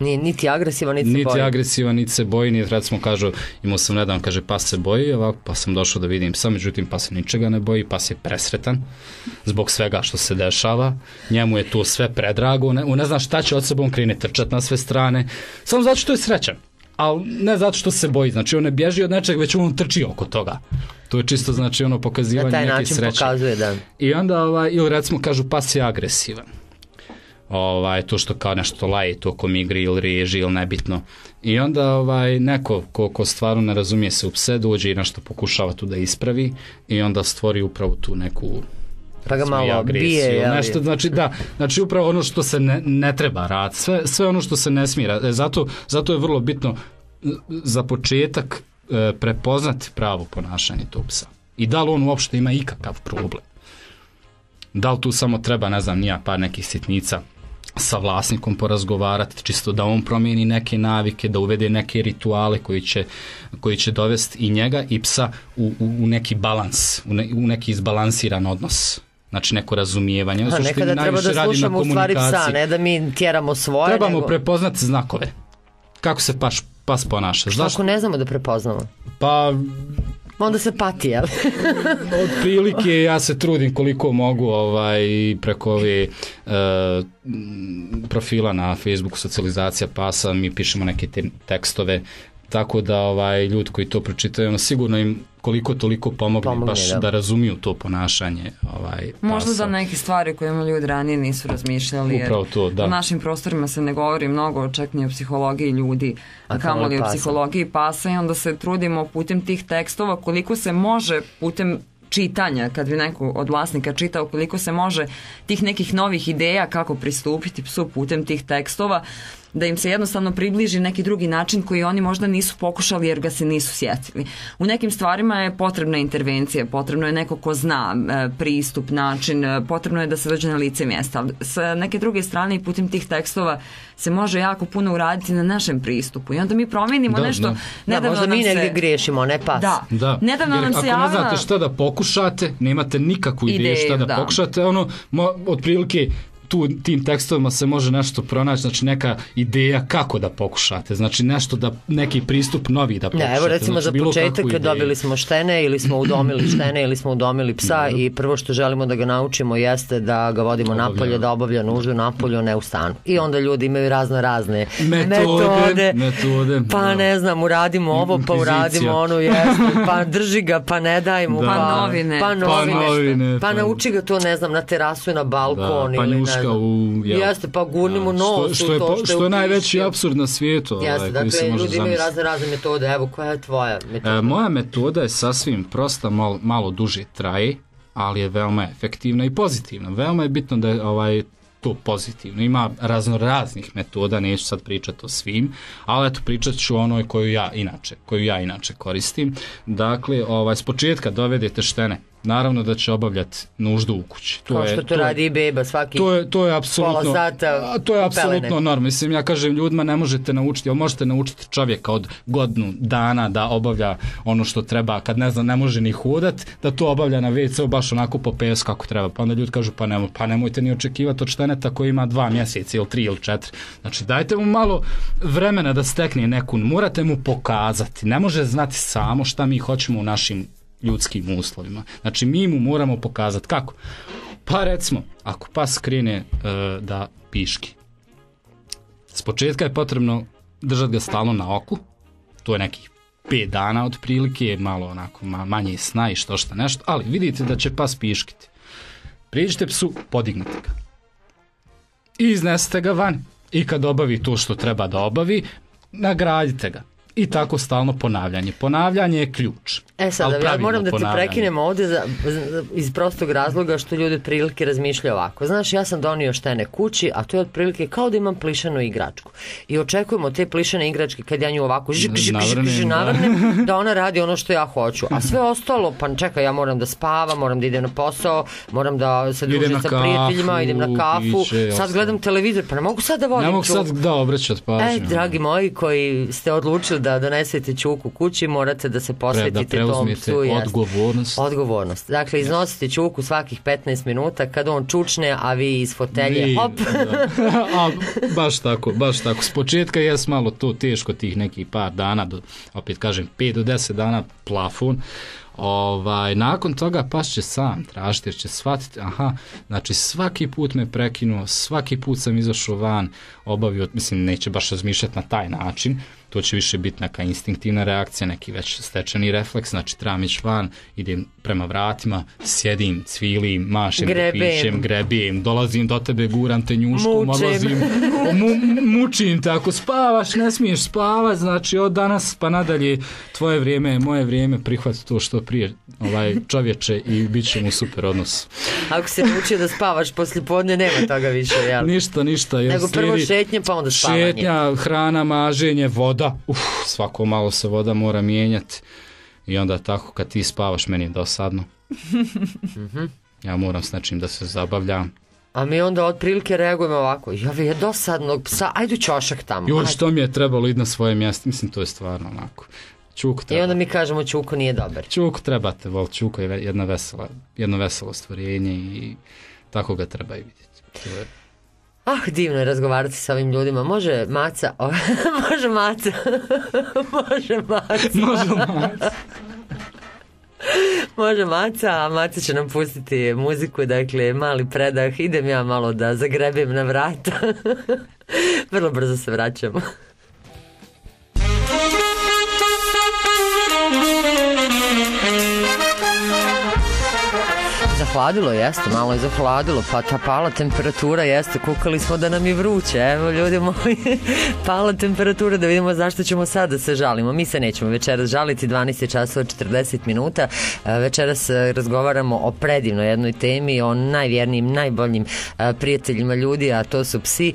Nije niti agresivan, niti se Niti boji. je agresivan, niti se boji, niti recimo kažu, imao sam nedavno, kaže pas se boji, ovako, pa sam došao da vidim psa, međutim pas se ničega ne boji, pas je presretan zbog svega što se dešava, njemu je to sve predrago, ne, on ne zna šta će od sebe, on krene trčat na sve strane, samo zato što je srećan, ali ne zato što se boji, znači on ne bježi od nečeg, već on trči oko toga. To je čisto znači ono Na pokazivanje taj neke način sreće. pokazuje da... I onda, ovaj, ili recimo kažu pas je agresivan. Ovaj, to što kao nešto laje tokom igre ili reži ili nebitno. I onda ovaj, neko ko, ko stvarno ne razumije se u pse dođe i nešto pokušava tu da ispravi i onda stvori upravo tu neku Pa ga malo bije, nešto, znači da, znači upravo ono što se ne, ne treba raditi, sve, sve ono što se ne smije. E, Zato, zato je vrlo bitno e, za početak e, prepoznati pravo ponašanje tog psa. I da li on uopšte ima ikakav problem. Da li tu samo treba, ne znam, nija par nekih sitnica sa vlasnikom porazgovarati, čisto da on promijeni neke navike, da uvede neke rituale koji će, koji će dovesti i njega i psa u, u, u neki balans, u, ne, u neki izbalansiran odnos. Znači neko razumijevanje. U A, suštini nekada treba da radi na slušamo u stvari psa, ne da mi tjeramo svoje, Trebamo nego... prepoznati znakove. Kako se paš, pas ponaša. Zašto Zašto? ne znamo da prepoznamo? Pa Onda se pati, jel? otprilike ja se trudim koliko mogu ovaj preko ove m, profila na Facebooku socijalizacija pasa mi pišemo neke te tekstove tako da ovaj ljudi koji to pročitaju ono, sigurno im koliko toliko pomogne, Pomogne, baš da. da. razumiju to ponašanje ovaj Možda pasa. da neke stvari kojima ljudi ranije nisu razmišljali. jer Upravo to, da. U našim prostorima se ne govori mnogo čak ni o psihologiji ljudi, A kamoli o psihologiji pasa i onda se trudimo putem tih tekstova koliko se može putem čitanja, kad bi neko od vlasnika čitao koliko se može tih nekih novih ideja kako pristupiti psu putem tih tekstova, da im se jednostavno približi neki drugi način koji oni možda nisu pokušali jer ga se nisu sjetili. U nekim stvarima je potrebna intervencija, potrebno je neko ko zna e, pristup, način, e, potrebno je da se dođe na lice mjesta. Sa neke druge strane i putem tih tekstova se može jako puno uraditi na našem pristupu i onda mi promijenimo Da, nešto. da. Da, možda mi se- negdje griješimo, ne pas. Da, Da, nedavno jer nam ako se ne javila... znate šta da pokušate, nemate nikakvu ideju, Ideju, šta da, da. pokušate, ono, mo, otprilike tu tim tekstovima se može nešto pronaći, znači neka ideja kako da pokušate, znači nešto da, neki pristup novi da pokušate. Da, evo recimo znači, za početak dobili smo štene ili smo udomili štene ili smo udomili psa i prvo što želimo da ga naučimo jeste da ga vodimo Obavlja. napolje, da obavlja nuždu napolju, ne u stanu. I onda ljudi imaju razno razne Metode, metode, Pa da. ne znam, uradimo ovo, pa uradimo ono, jeste, pa drži ga, pa ne daj mu, Da. pa, Pa novine. pa Pa novine, novine, pa pa- nauči ga to, ne znam, na terasu i na balkon Da, pa ili znam. u... jel, Jeste, pa gurni mu da, nos što, što je, to što je što je najveći absurd na svijetu ovaj, Jeste, se dakle, može ljudi imaju razne razne metode, evo, koja je tvoja metoda? E, moja metoda je sasvim prosta, malo, malo duže traje, ali je veoma efektivna i pozitivna. Veoma je bitno da je ovaj, to pozitivno. Ima razno raznih metoda, neću sad pričati o svim, ali eto pričat ću o onoj koju ja inače, koju ja inače koristim. Dakle, ovaj, s početka dovedete štene naravno da će obavljati nuždu u kući. To Kao je, što to, radi i beba svaki to je, to je apsolutno, sata to je apsolutno normalno. Mislim, ja kažem ljudima ne možete naučiti, ali možete naučiti čovjeka od godinu dana da obavlja ono što treba, kad ne zna, ne može ni hodat, da to obavlja na WC baš onako po PS kako treba. Pa onda ljudi kažu, pa, nemo, pa nemojte ni očekivati od šteneta koji ima dva mjeseca ili tri ili četiri. Znači, dajte mu malo vremena da stekne neku, morate mu pokazati. Ne može znati samo šta mi hoćemo u našim ljudskim uslovima. Znači, mi mu moramo pokazati kako. Pa recimo, ako pas krene e, da piški, s početka je potrebno držati ga stalno na oku, to je nekih 5 dana otprilike, malo onako ma, manje sna i što šta nešto, ali vidite da će pas piškiti. Priđite psu, podignite ga. I iznesete ga van. I kad obavi to što treba da obavi, nagradite ga. I tako stalno ponavljanje. Ponavljanje je ključ. E sad, ja moram da ti prekinem ovdje za, iz prostog razloga što ljudi otprilike razmišljaju ovako. Znaš, ja sam donio štene kući, a to je otprilike kao da imam plišanu igračku. I očekujemo te plišane igračke kad ja nju ovako žik, žik, žik, žik, da. navrnem, da ona radi ono što ja hoću. A sve ostalo, pa čekaj, ja moram da spavam, moram da idem na posao, moram da se družim sa kafu, prijateljima, idem na kafu, piće sad gledam televizor, pa ne mogu sad da vodim Ne mogu sad da obraćat pažnju. E, dragi moji koji ste odlučili da donesete čuku kući, morate da se posvetite da tom psu. odgovornost. Odgovornost. Dakle, iznosite čuku svakih 15 minuta kad on čučne, a vi iz fotelje, Vi, hop, da. A, baš tako, baš tako. S početka je malo to teško tih nekih par dana, do, opet kažem 5 do 10 dana plafon. Ovaj, nakon toga pas će sam tražiti jer će shvatiti, aha, znači svaki put me prekinuo, svaki put sam izašao van, obavio, mislim neće baš razmišljati na taj način, to će više biti neka instinktivna reakcija, neki već stečeni refleks, znači trebam ići van, idem prema vratima, sjedim, cvilim, mašem Grebem. pićem, grebim, dolazim do tebe, guram te njušku, Mučim. molazim, mu, mučim te, ako spavaš, ne smiješ spavat, znači od danas pa nadalje tvoje vrijeme je moje vrijeme, prihvati to što prije ovaj čovječe i bit će mu super odnos. ako se naučio da spavaš poslije podne, nema toga više, jel? Ništa, ništa. Jer Nego prvo slijedi šetnje, pa onda spavanje. Šetnja, hrana, maženje, voda. Uf, svako malo se voda mora mijenjati. I onda tako kad ti spavaš, meni je dosadno. Mhm. ja moram s nečim da se zabavljam. A mi onda otprilike reagujemo ovako, ja je dosadnog psa, ajde u ćošak tamo. Joj, ajde. što mi je trebalo id na svoje mjesto. Mislim, to je stvarno onako. Čuk I treba. onda mi kažemo Čuko nije dobar. Čuk trebate, vol Čuko je jedna vesela, jedno veselo stvorenje i tako ga treba i vidjeti. Ah, divno je razgovarati sa ovim ljudima. Može maca, o, može maca, može maca, Možemo. može maca, a maca će nam pustiti muziku, dakle mali predah. Idem ja malo da zagrebim na vrata. Vrlo brzo se vraćamo. Zahladilo jeste, malo je zahladilo, pa ta pala temperatura jeste, kukali smo da nam je vruće, evo ljudi moji, pala temperatura da vidimo zašto ćemo sad da se žalimo. Mi se nećemo večeras žaliti, 12 časova 40 minuta, E, večeras e, razgovaramo o predivnoj jednoj temi, o najvjernijim, najboljim e, prijateljima ljudi, a to su psi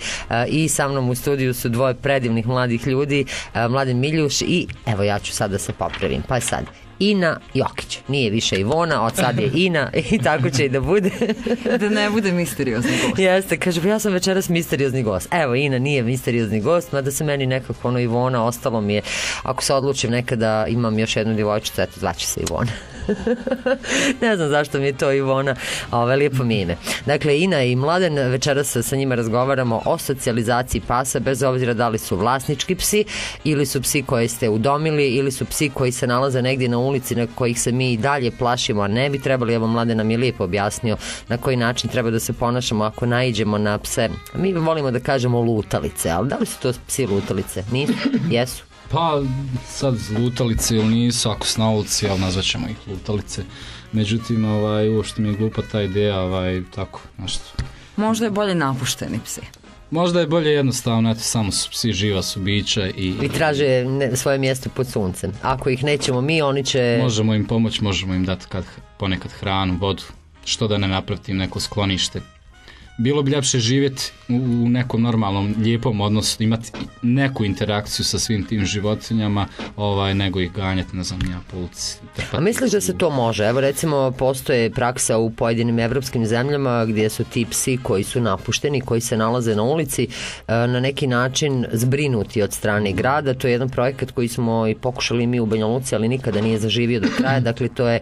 i sa mnom u studiju su dvoje predivnih mladih ljudi, Mladen Miljuš i evo ja ću sad da se popravim, pa sad Ina Jokić. Nije više Ivona, od sad je Ina i tako će i da bude. Da ne bude misteriozni gost. Jeste, kaže, ja sam večeras misteriozni gost. Evo, Ina nije misteriozni gost, mada se meni nekako ono Ivona, ostalo mi je, ako se odlučim nekada imam još jednu djevojčicu, eto, zvaće se Ivona. ne znam zašto mi je to Ivona, ove, lijepo mi je ime. Dakle, Ina i Mladen, večeras sa njima razgovaramo o socijalizaciji pasa, bez obzira da li su vlasnički psi, ili su psi koje ste udomili, ili su psi koji se nalaze negdje na ulici, na kojih se mi i dalje plašimo, a ne bi trebali, evo Mladen nam je lijepo objasnio na koji način treba da se ponašamo ako naiđemo na pse. Mi volimo da kažemo lutalice, ali da li su to psi lutalice? Nisu? Jesu? Pa sad lutalice ili nisu, ako su na ulici, ali nazvat ćemo ih lutalice. Međutim, ovaj, uopšte mi je glupa ta ideja, ovaj, tako, nešto. Možda je bolje napušteni psi. Možda je bolje jednostavno, eto, samo su psi živa su bića i, I traže ne- svoje mjesto pod suncem. Ako ih nećemo mi, oni će... možemo im pomoći, možemo im dati kad, ponekad hranu, vodu, što da ne napraviti neko sklonište. Bilo bi ljepše živjeti u, nekom normalnom, lijepom odnosu, imati neku interakciju sa svim tim životinjama, ovaj, nego ih ganjati, ne znam, ja po ulici. A misliš da se to može? Evo recimo postoje praksa u pojedinim evropskim zemljama gdje su ti psi koji su napušteni, koji se nalaze na ulici, e, na neki način zbrinuti od strane grada. To je jedan projekat koji smo i pokušali mi u Banja Luci, ali nikada nije zaživio do kraja. Dakle, to je e,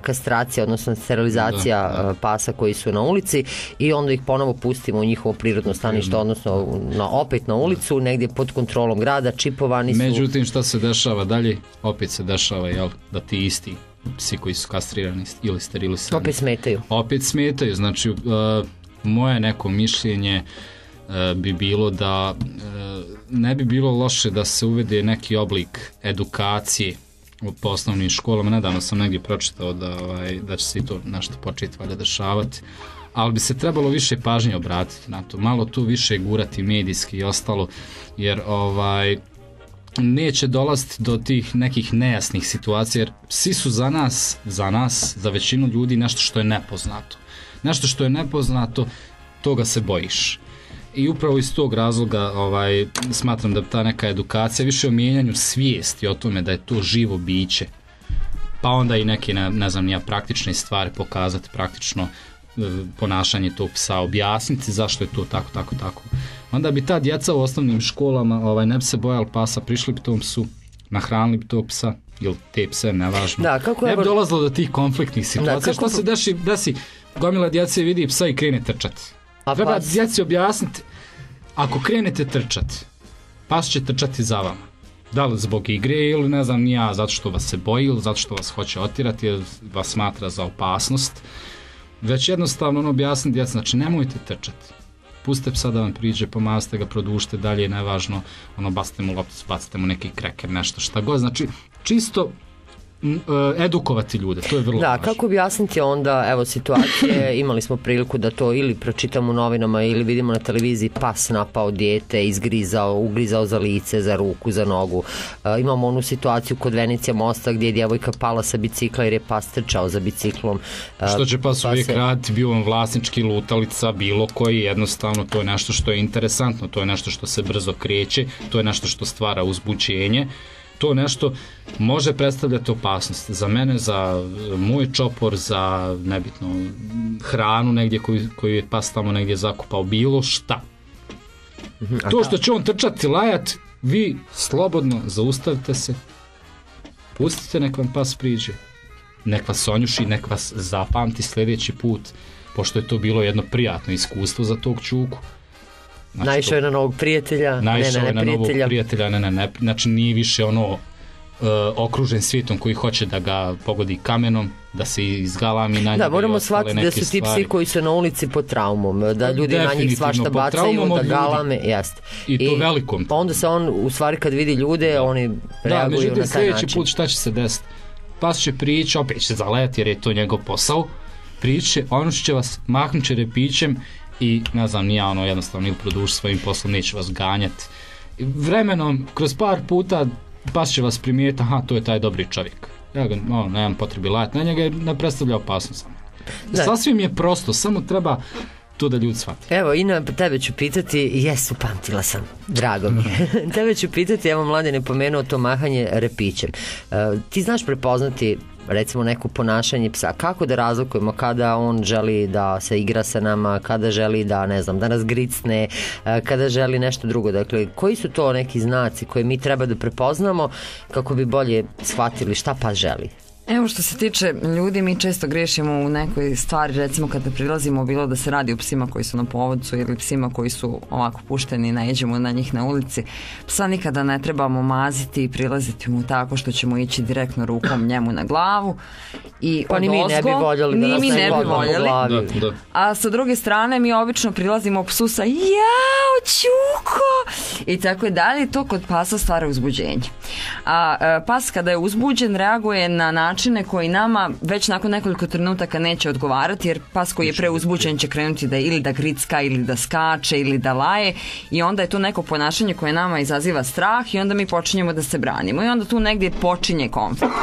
kastracija, odnosno sterilizacija Da, da. e, pasa koji su na ulici i onda ih ponovo pustimo u njihovo prirodno stanište, odnosno na, opet na ulicu, negdje pod kontrolom grada, čipovani su. Međutim, šta se dešava dalje? Opet se dešava, jel, da ti isti psi koji su kastrirani ili sterilisani. Opet smetaju. Opet smetaju, znači uh, moje neko mišljenje uh, bi bilo da uh, ne bi bilo loše da se uvede neki oblik edukacije u po osnovnim školama. Nedavno sam negdje pročitao da, ovaj, da će se i to nešto početi valjda dešavati. Ali bi se trebalo više pažnje obratiti na to. Malo tu više gurati medijski i ostalo. Jer ovaj neće dolaziti do tih nekih nejasnih situacija jer psi su za nas, za nas, za većinu ljudi nešto što je nepoznato. Nešto što je nepoznato, toga se bojiš. I upravo iz tog razloga ovaj, smatram da ta neka edukacija više o mijenjanju svijesti o tome da je to živo biće. Pa onda i neke, ne, ne znam, nija praktične stvari pokazati praktično ponašanje tog psa, objasniti zašto je to tako, tako, tako. Onda bi ta djeca u osnovnim školama ovaj, ne bi se bojali pasa, prišli bi tom psu, nahranili bi tog psa, ili te pse, nevažno. Da, kako ne bi dolazilo do tih konfliktnih situacija. kako- Šta se desi, desi, gomila djece vidi psa i krene trčati. A Treba pas? djeci objasniti, ako krenete trčati, pas će trčati za vama. Da li zbog igre ili ne znam ni ja, zato što vas se boji ili zato što vas hoće otirati jer vas smatra za opasnost. Već jednostavno ono objasniti djeci, znači nemojte trčati. Pustite psa da vam priđe, pomazite ga, produžite dalje, nevažno, ono, bacite mu lopticu, bacite mu neki kreker, nešto šta god. Znači, čisto edukovati ljude, to je vrlo Da, važno. kako objasniti onda, evo, situacije, imali smo priliku da to ili pročitamo u novinama ili vidimo na televiziji pas napao dijete, izgrizao, ugrizao za lice, za ruku, za nogu. E, imamo onu situaciju kod Venicija mosta gdje je djevojka pala sa bicikla jer je pas trčao za biciklom. E, Što će pas pa uvijek se- raditi, bio on vlasnički lutalica, bilo koji, jednostavno to je nešto što je interesantno, to je nešto što se brzo kreće, to je nešto što stvara uzbuđenje, to nešto može predstavljati opasnost za mene, za e, moj čopor, za nebitno hranu negdje koju, koju je pas tamo negdje zakupao, bilo šta. To što će on trčati, lajat, vi slobodno zaustavite se, pustite nek vam pas priđe, nek vas sonjuši, nek vas zapamti sljedeći put, pošto je to bilo jedno prijatno iskustvo za tog čuku. Znači, Naišao je na novog prijatelja, Naišao je na novog prijatelja. ne, ne, ne, znači nije više ono e, okružen svijetom koji hoće da ga pogodi kamenom, da se izgalami na njega Da, i moramo shvatiti da su ti stvari. psi koji su na ulici pod traumom, da ljudi na njih svašta bacaju, da galame, jest. I to velikom. Pa onda se on, u stvari kad vidi ljude, oni Da, reaguju međutim na taj sljedeći način. put šta će se desiti? Pas će prići, opet će zaleti jer je to njegov posao. Priće, ono će vas, mahnut će repićem i ne znam, nije ono jednostavno ili produži svojim poslom, neće vas ganjati. Vremenom, kroz par puta, pas će vas primijeti, aha, to je taj dobri čovjek. Ja ga, ono, nemam potrebi lajati na njega jer ne predstavlja opasnost. Da. Sasvim je prosto, samo treba to da ljudi shvate. Evo, Ina, tebe ću pitati, jesu, pamtila sam, drago mi je. tebe ću pitati, evo mladen je pomenuo to mahanje repićem. E, ti znaš prepoznati recimo neko ponašanje psa, kako da razlikujemo kada on želi da se igra sa nama, kada želi da, ne znam, da nas gricne, e, kada želi nešto drugo. Dakle, koji su to neki znaci koje mi treba da prepoznamo kako bi bolje shvatili šta pas želi? Evo što se tiče ljudi, mi često griješimo u nekoj stvari, recimo kada prilazimo bilo da se radi o psima koji su na povodcu ili psima koji su ovako pušteni i naiđemo na njih na ulici. Psa nikada ne trebamo maziti i prilaziti mu tako što ćemo ići direktno rukom njemu na glavu. I Pa ni mi ne bi voljeli da nas mi ne bi voljeli. Da, da. A sa druge strane mi obično prilazimo psu sa jao čuko i tako dalje. To kod pasa stvara uzbuđenje. A e, pas kada je uzbuđen reaguje na načine koji nama već nakon nekoliko trenutaka neće odgovarati jer pas koji je preuzbuđen će krenuti da ili da gricka ili da skače ili da laje i onda je to neko ponašanje koje nama izaziva strah i onda mi počinjemo da se branimo i onda tu negdje počinje konflikt.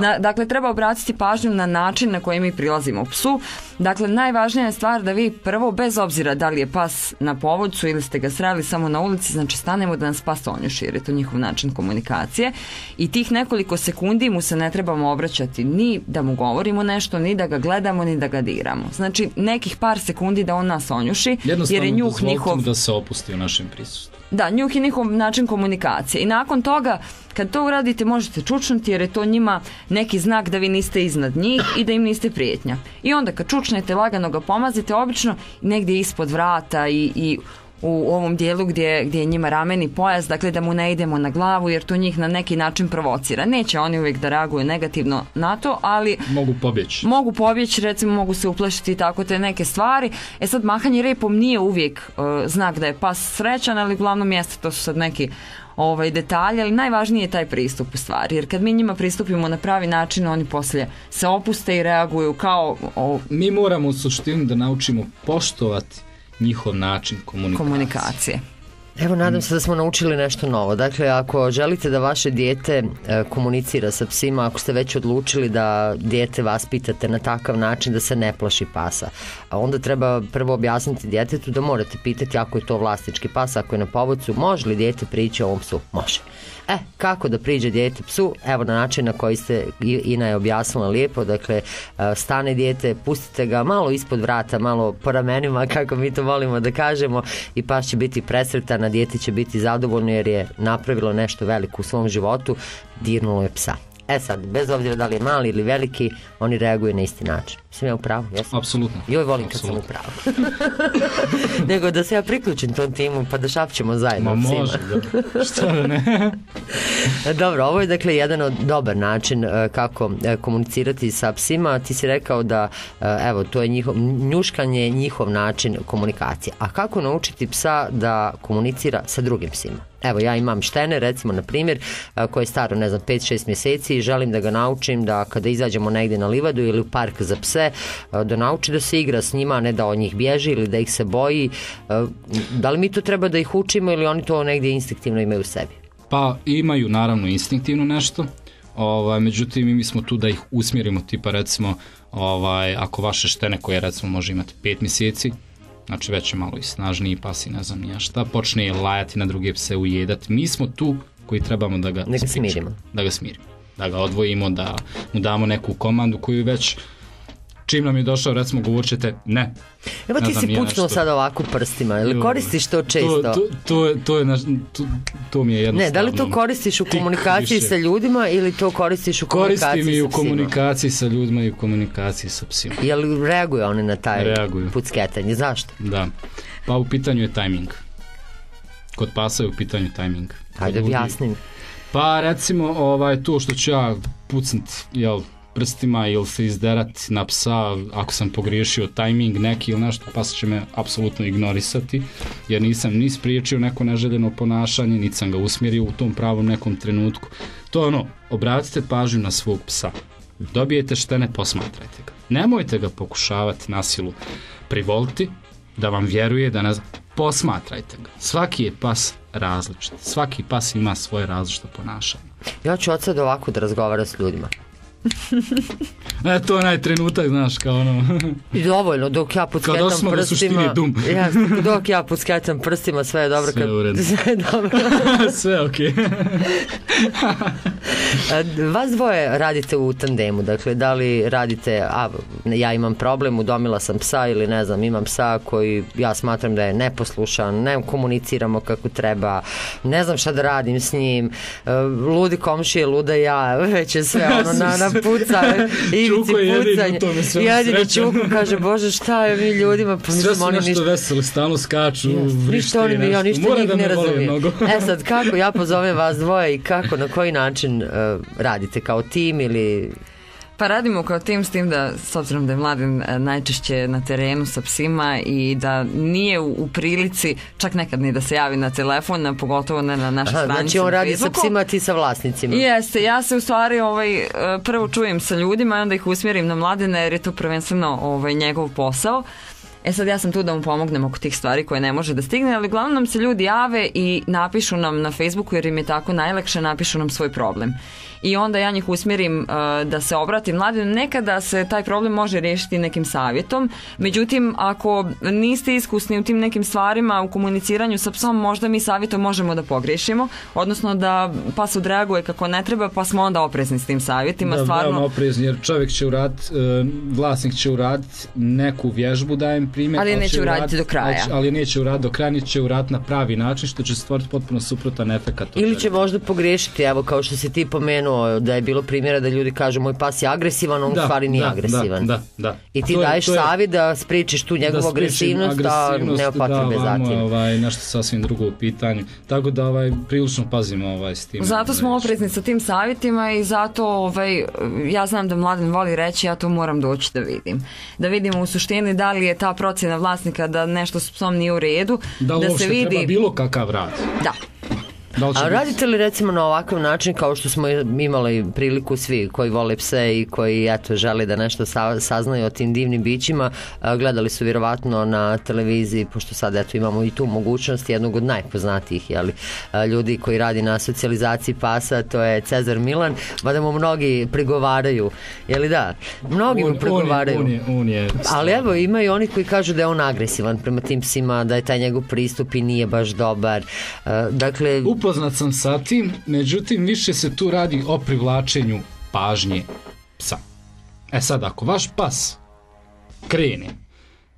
Na- dakle, treba obratiti pažnju na način na koji mi prilazimo psu. Dakle, najvažnija je stvar da vi prvo, bez obzira da li je pas na povodcu ili ste ga sreli samo na ulici, znači stanemo da nas pas onjuši, jer je to njihov način komunikacije i tih nekoliko sekundi mu se ne trebamo obraćati ni da mu govorimo nešto, ni da ga gledamo, ni da ga diramo. Znači, nekih par sekundi da on nas onjuši, jer je njuh njihov... da se opusti u našem prisustvu. Da, njuh je njihov način komunikacije. I nakon toga, kad to uradite, možete čučnuti jer je to njima neki znak da vi niste iznad njih i da im niste prijetnja. I onda kad čučnete, lagano ga pomazite, obično negdje ispod vrata i, i u ovom dijelu gdje, gdje je njima rameni pojas, dakle da mu ne idemo na glavu jer to njih na neki način provocira. Neće oni uvijek da reaguju negativno na to, ali Mogu pobjeći. mogu pobjeći, recimo mogu se uplašiti i tako te neke stvari. E sad mahanje repom nije uvijek e, znak da je pas srećan, ali uglavnom jeste, to su sad neki ovaj detalji, ali najvažniji je taj pristup u stvari, jer kad mi njima pristupimo na pravi način, oni poslije se opuste i reaguju kao o, Mi moramo u suštini da naučimo poštovati njihov način komunikacije. komunikacije. Evo, nadam se da smo naučili nešto novo. Dakle, ako želite da vaše dijete e, komunicira sa psima, ako ste već odlučili da dijete vaspitate na takav način da se ne plaši pasa, a onda treba prvo objasniti djetetu da morate pitati ako je to vlasnički pas, ako je na povodcu, može li dijete prići ovom psu? Može. E, kako da priđe dijete psu? Evo na način na koji ste I- Ina je objasnila lijepo, dakle e, stane dijete, pustite ga malo ispod vrata, malo po ramenima kako mi to volimo da kažemo i pas će biti presretan, a dijete će biti zadovoljno jer je napravilo nešto veliko u svom životu, dirnulo je psa. E sad, bez obzira da li je mali ili veliki, oni reaguju na isti način. Sam ja u pravu, jesam? Apsolutno. Joj, volim kad sam u pravu. Nego da se ja priključim tom timu pa da šapćemo zajedno Ma može, da. Šta da ne? Dobro, ovo je dakle jedan od dobar način e, kako e, komunicirati sa psima. Ti si rekao da e, evo to je njihov njuškanje je njihov način komunikacije. A kako naučiti psa da komunicira sa drugim psima? Evo ja imam štene recimo na primjer koje je staro ne znam 5-6 mjeseci i želim da ga naučim da kada izađemo negdje na livadu ili u park za pse da nauči da se igra s njima a ne da od njih bježi ili da ih se boji. Da li mi to treba da ih učimo ili oni to negdje instinktivno imaju u sebi? Pa imaju naravno instinktivno nešto, ovaj, međutim mi smo tu da ih usmjerimo, tipa recimo ovaj, ako vaše štene koje recimo može imati 5 mjeseci, znači već je malo i snažniji pas i ne znam ni ja šta, počne lajati na druge pse, ujedati. Mi smo tu koji trebamo da ga, Da ga smirimo. Da ga smirimo. Da ga odvojimo, da mu damo neku komandu koju već čim nam je došao, recimo govorit ćete ne. Evo ti si pucnuo sad ovako prstima, ili koristiš to često? To, to, to, je- to, to, mi je jednostavno. ne, da li to koristiš u komunikaciji sa ljudima ili to koristiš u komunikaciji Koristim i u komunikaciji sa ljudima i u komunikaciji sa psima. Jel reaguju oni na taj Reaguju. pucketanje? Zašto? Da. Pa u pitanju je tajming. Kod pasa je u pitanju tajming. Hajde objasnim. Pa recimo ovaj, to što ću ja pucnut jel, prstima ili se izderat na psa ako sam pogriješio tajming neki ili nešto, pas će me apsolutno ignorisati jer nisam ni spriječio neko neželjeno ponašanje, niti sam ga usmjerio u tom pravom nekom trenutku. To je ono, obratite pažnju na svog psa. Dobijete štene, posmatrajte ga. Nemojte ga pokušavati na silu privoliti, da vam vjeruje, da nas... Posmatrajte ga. Svaki je pas različit. Svaki pas ima svoje različito ponašanje. Ja ću od sad ovako da razgovaram s ljudima. E, to je onaj trenutak, znaš, kao ono... I dovoljno, dok ja pucketam prstima... suštine, dum. ja, dok ja pucketam prstima, sve je dobro. Sve je u redu. Sve je dobro. Sve okej. Vas dvoje radite u tandemu, dakle da li radite, a ja imam problem, udomila sam psa ili ne znam, imam psa koji ja smatram da je neposlušan, ne komuniciramo kako treba, ne znam šta da radim s njim, e, ludi komšije, luda ja, već je sve ono na, na puca, ivici pucanje. Jedini. Čuko kaže, bože šta je mi ljudima, pa Sve su oni nešto ništa veseli, stalno skaču, Ništa vrište oni mi, ja ništa Mora njih da ne razumijem. E sad, kako ja pozovem vas dvoje i kako, na koji način e, radite, kao tim ili... Pa radimo kao tim s tim da, s obzirom da je mladin e, najčešće na terenu sa psima i da nije u, u prilici čak nekad ni da se javi na telefon, a pogotovo ne na naše Aha, stranice znači on na radi sa psima, a ti sa vlasnicima. Jeste, ja se u stvari ovaj, e, prvo čujem sa ljudima i onda ih usmjerim na mladine jer je to prvenstveno ovaj, njegov posao. E sad ja sam tu da mu pomognem oko tih stvari koje ne može da stigne, ali uglavnom nam se ljudi jave i napišu nam na Facebooku jer im je tako najlakše, napišu nam svoj problem. I onda ja njih usmjerim uh, da se obratim mladim. Nekada se taj problem može riješiti nekim savjetom, međutim ako niste iskusni u tim nekim stvarima u komuniciranju sa psom, možda mi savjetom možemo da pogriješimo, odnosno da pas odreaguje kako ne treba, pa smo onda oprezni s tim savjetima. Da, Stvarno, veoma oprezni, jer čovjek će uraditi, e, vlasnik će uraditi neku vježbu, dajem primjer. Ali neće će uraditi do kraja. Ali, ali neće uraditi do kraja, niti će uraditi na pravi način, što će stvoriti potpuno suprotan efekat. Ili će možda pogriješiti, evo kao što si ti pomenuo da je bilo primjera da ljudi kažu moj pas je agresivan, on u stvari nije da, agresivan. Da, da, da. I ti To je- daješ je- savjet da spričiš tu njegovu da agresivnost, da, za vamo tim. je, ovaj, nešto sasvim drugo u pitanju. Tako da ovaj, prilično pazimo ovaj, s tim. Zato smo oprezni sa tim savjetima i zato ovaj, ja znam da mladen voli reći ja to moram doći da vidim. Da vidimo u suštini da li je ta procjena vlasnika da nešto s psom nije u redu, Da, da, se vidi... treba bilo kakav rad. Da, Da li A radite li recimo na ovakav način kao što smo imali priliku svi koji vole pse i koji eto žele da nešto sa- saznaju o tim divnim bićima, gledali su vjerovatno na televiziji, pošto sad eto imamo i tu mogućnost jednog od najpoznatijih jeli, ljudi koji radi na socijalizaciji pasa, to je Cezar Milan, mada mu mnogi prigovaraju, jeli da? Mnogi mu prigovaraju. On je, on je, on je Ali evo ima i oni koji kažu da je on agresivan prema tim psima, da je taj njegov pristup i nije baš dobar. A, Dakle, Upoznat sam sa tim, međutim više se tu radi o privlačenju pažnje psa. E sad, ako vaš pas krene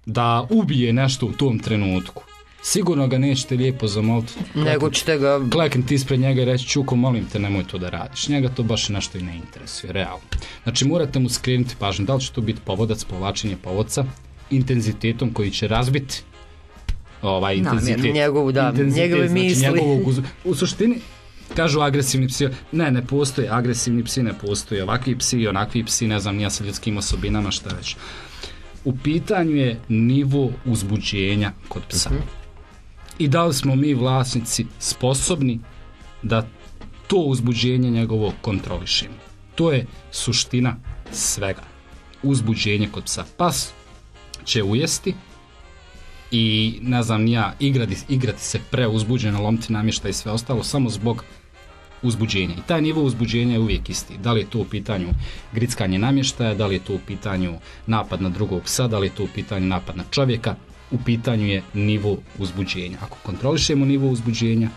da ubije nešto u tom trenutku, sigurno ga nećete lijepo zamoliti. nego ćete ga Klekniti ispred njega i reći, Čuko, molim te, nemoj to da radiš. Njega to baš nešto i ne interesuje, realno. Znači, morate mu skrenuti pažnju. Da li će to biti povodac, povlačenje povodca, intenzitetom koji će razbiti ovaj intenzitet. Njegovu, da, intenzitet, njegove misli. Znači, njegovog uz- u suštini, kažu agresivni psi, ne, ne postoje, agresivni psi ne postoje, ovakvi psi, onakvi psi, ne znam, nija sa ljudskim osobinama, šta već. U pitanju je nivo uzbuđenja kod psa. I da li smo mi vlasnici sposobni da to uzbuđenje njegovo kontrolišemo. To je suština svega. Uzbuđenje kod psa. Pas će ujesti i ne znam ni ja igrati, igrati se preuzbuđeno, lomiti namješta i sve ostalo samo zbog uzbuđenja. I taj nivo uzbuđenja je uvijek isti. Da li je to u pitanju grickanje namještaja, da li je to u pitanju napad na drugog psa, da li je to u pitanju napad na čovjeka, u pitanju je nivo uzbuđenja. Ako kontrolišemo nivo uzbuđenja,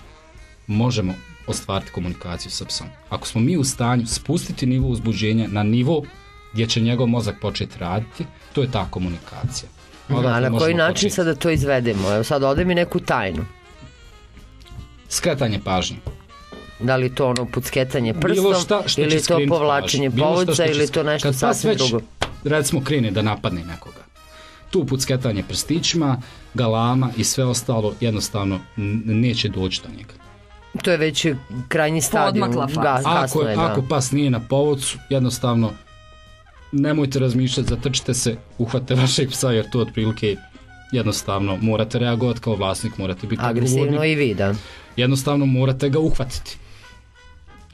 možemo ostvariti komunikaciju sa psom. Ako smo mi u stanju spustiti nivo uzbuđenja na nivo gdje će njegov mozak početi raditi, to je ta komunikacija. A Odatle na koji način početi. sada to izvedemo? Evo sad ode mi neku tajnu. Skretanje pažnje. Da li to ono pucketanje Bilo prstom šta što ili to povlačenje povodca ili to nešto Kad sasvim već, drugo. Recimo krene da napadne nekoga. Tu pucketanje prstićima, galama i sve ostalo jednostavno neće doći do njega. To je već krajnji stadion. Ga, Ako, je, da. ako pas nije na povodcu, jednostavno nemojte razmišljati, zatrčite se, uhvate vašeg psa jer to otprilike jednostavno morate reagovati kao vlasnik, morate biti Agresivno i vi, da. jednostavno morate ga uhvatiti.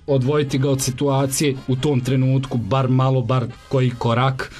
Odvojiti ga od situacije u tom trenutku, bar malo, bar koji korak,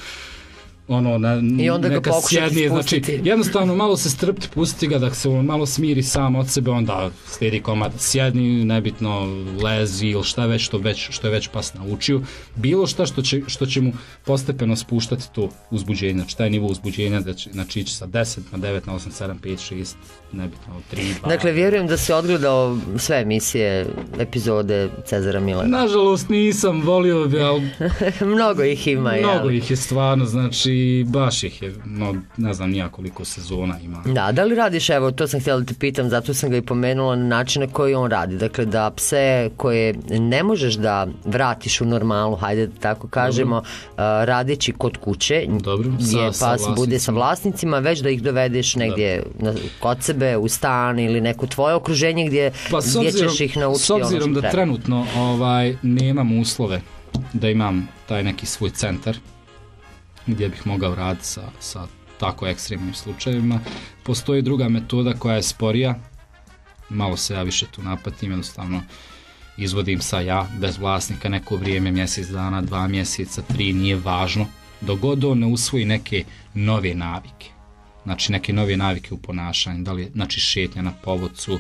ono, na, I onda ga neka sjedni, znači, jednostavno malo se strpti, pustiti ga da se on malo smiri sam od sebe, onda slijedi komad sjedni, nebitno lezi ili šta već što, već, što je već pas naučio, bilo šta što će, što će mu postepeno spuštati to uzbuđenje, znači taj nivo uzbuđenja, da će, znači ići sa 10 na 9 na 8, 7, 5, 6, nebitno 3, 2, Dakle, vjerujem da si odgledao sve emisije, epizode Cezara Milana. Nažalost nisam, volio bi, ali Mnogo ih ima, mnogo jel? ih je stvarno, znači baš ih je, no, ne znam nija koliko sezona ima. Da, da li radiš, evo, to sam htjela da te pitam, zato sam ga i pomenula na način na koji on radi. Dakle, da pse koje ne možeš da vratiš u normalu, hajde da tako kažemo, a, radeći kod kuće, Dobro, gdje sa- pas sa bude sa vlasnicima. već da ih dovedeš negdje na, kod sebe, u stan ili neko tvoje okruženje gdje, Pa gdje obzirom, ćeš ih naučiti s obzirom ono da treba. trenutno ovaj, nemam uslove da imam taj neki svoj centar gdje bih mogao raditi sa, sa tako ekstremnim slučajevima. Postoji druga metoda koja je sporija, malo se ja više tu napatim, jednostavno izvodim sa ja, bez vlasnika, neko vrijeme, mjesec dana, dva mjeseca, tri, nije važno, dok ne usvoji neke nove navike. Znači neke nove navike u ponašanju, da li znači šetnja na povodcu,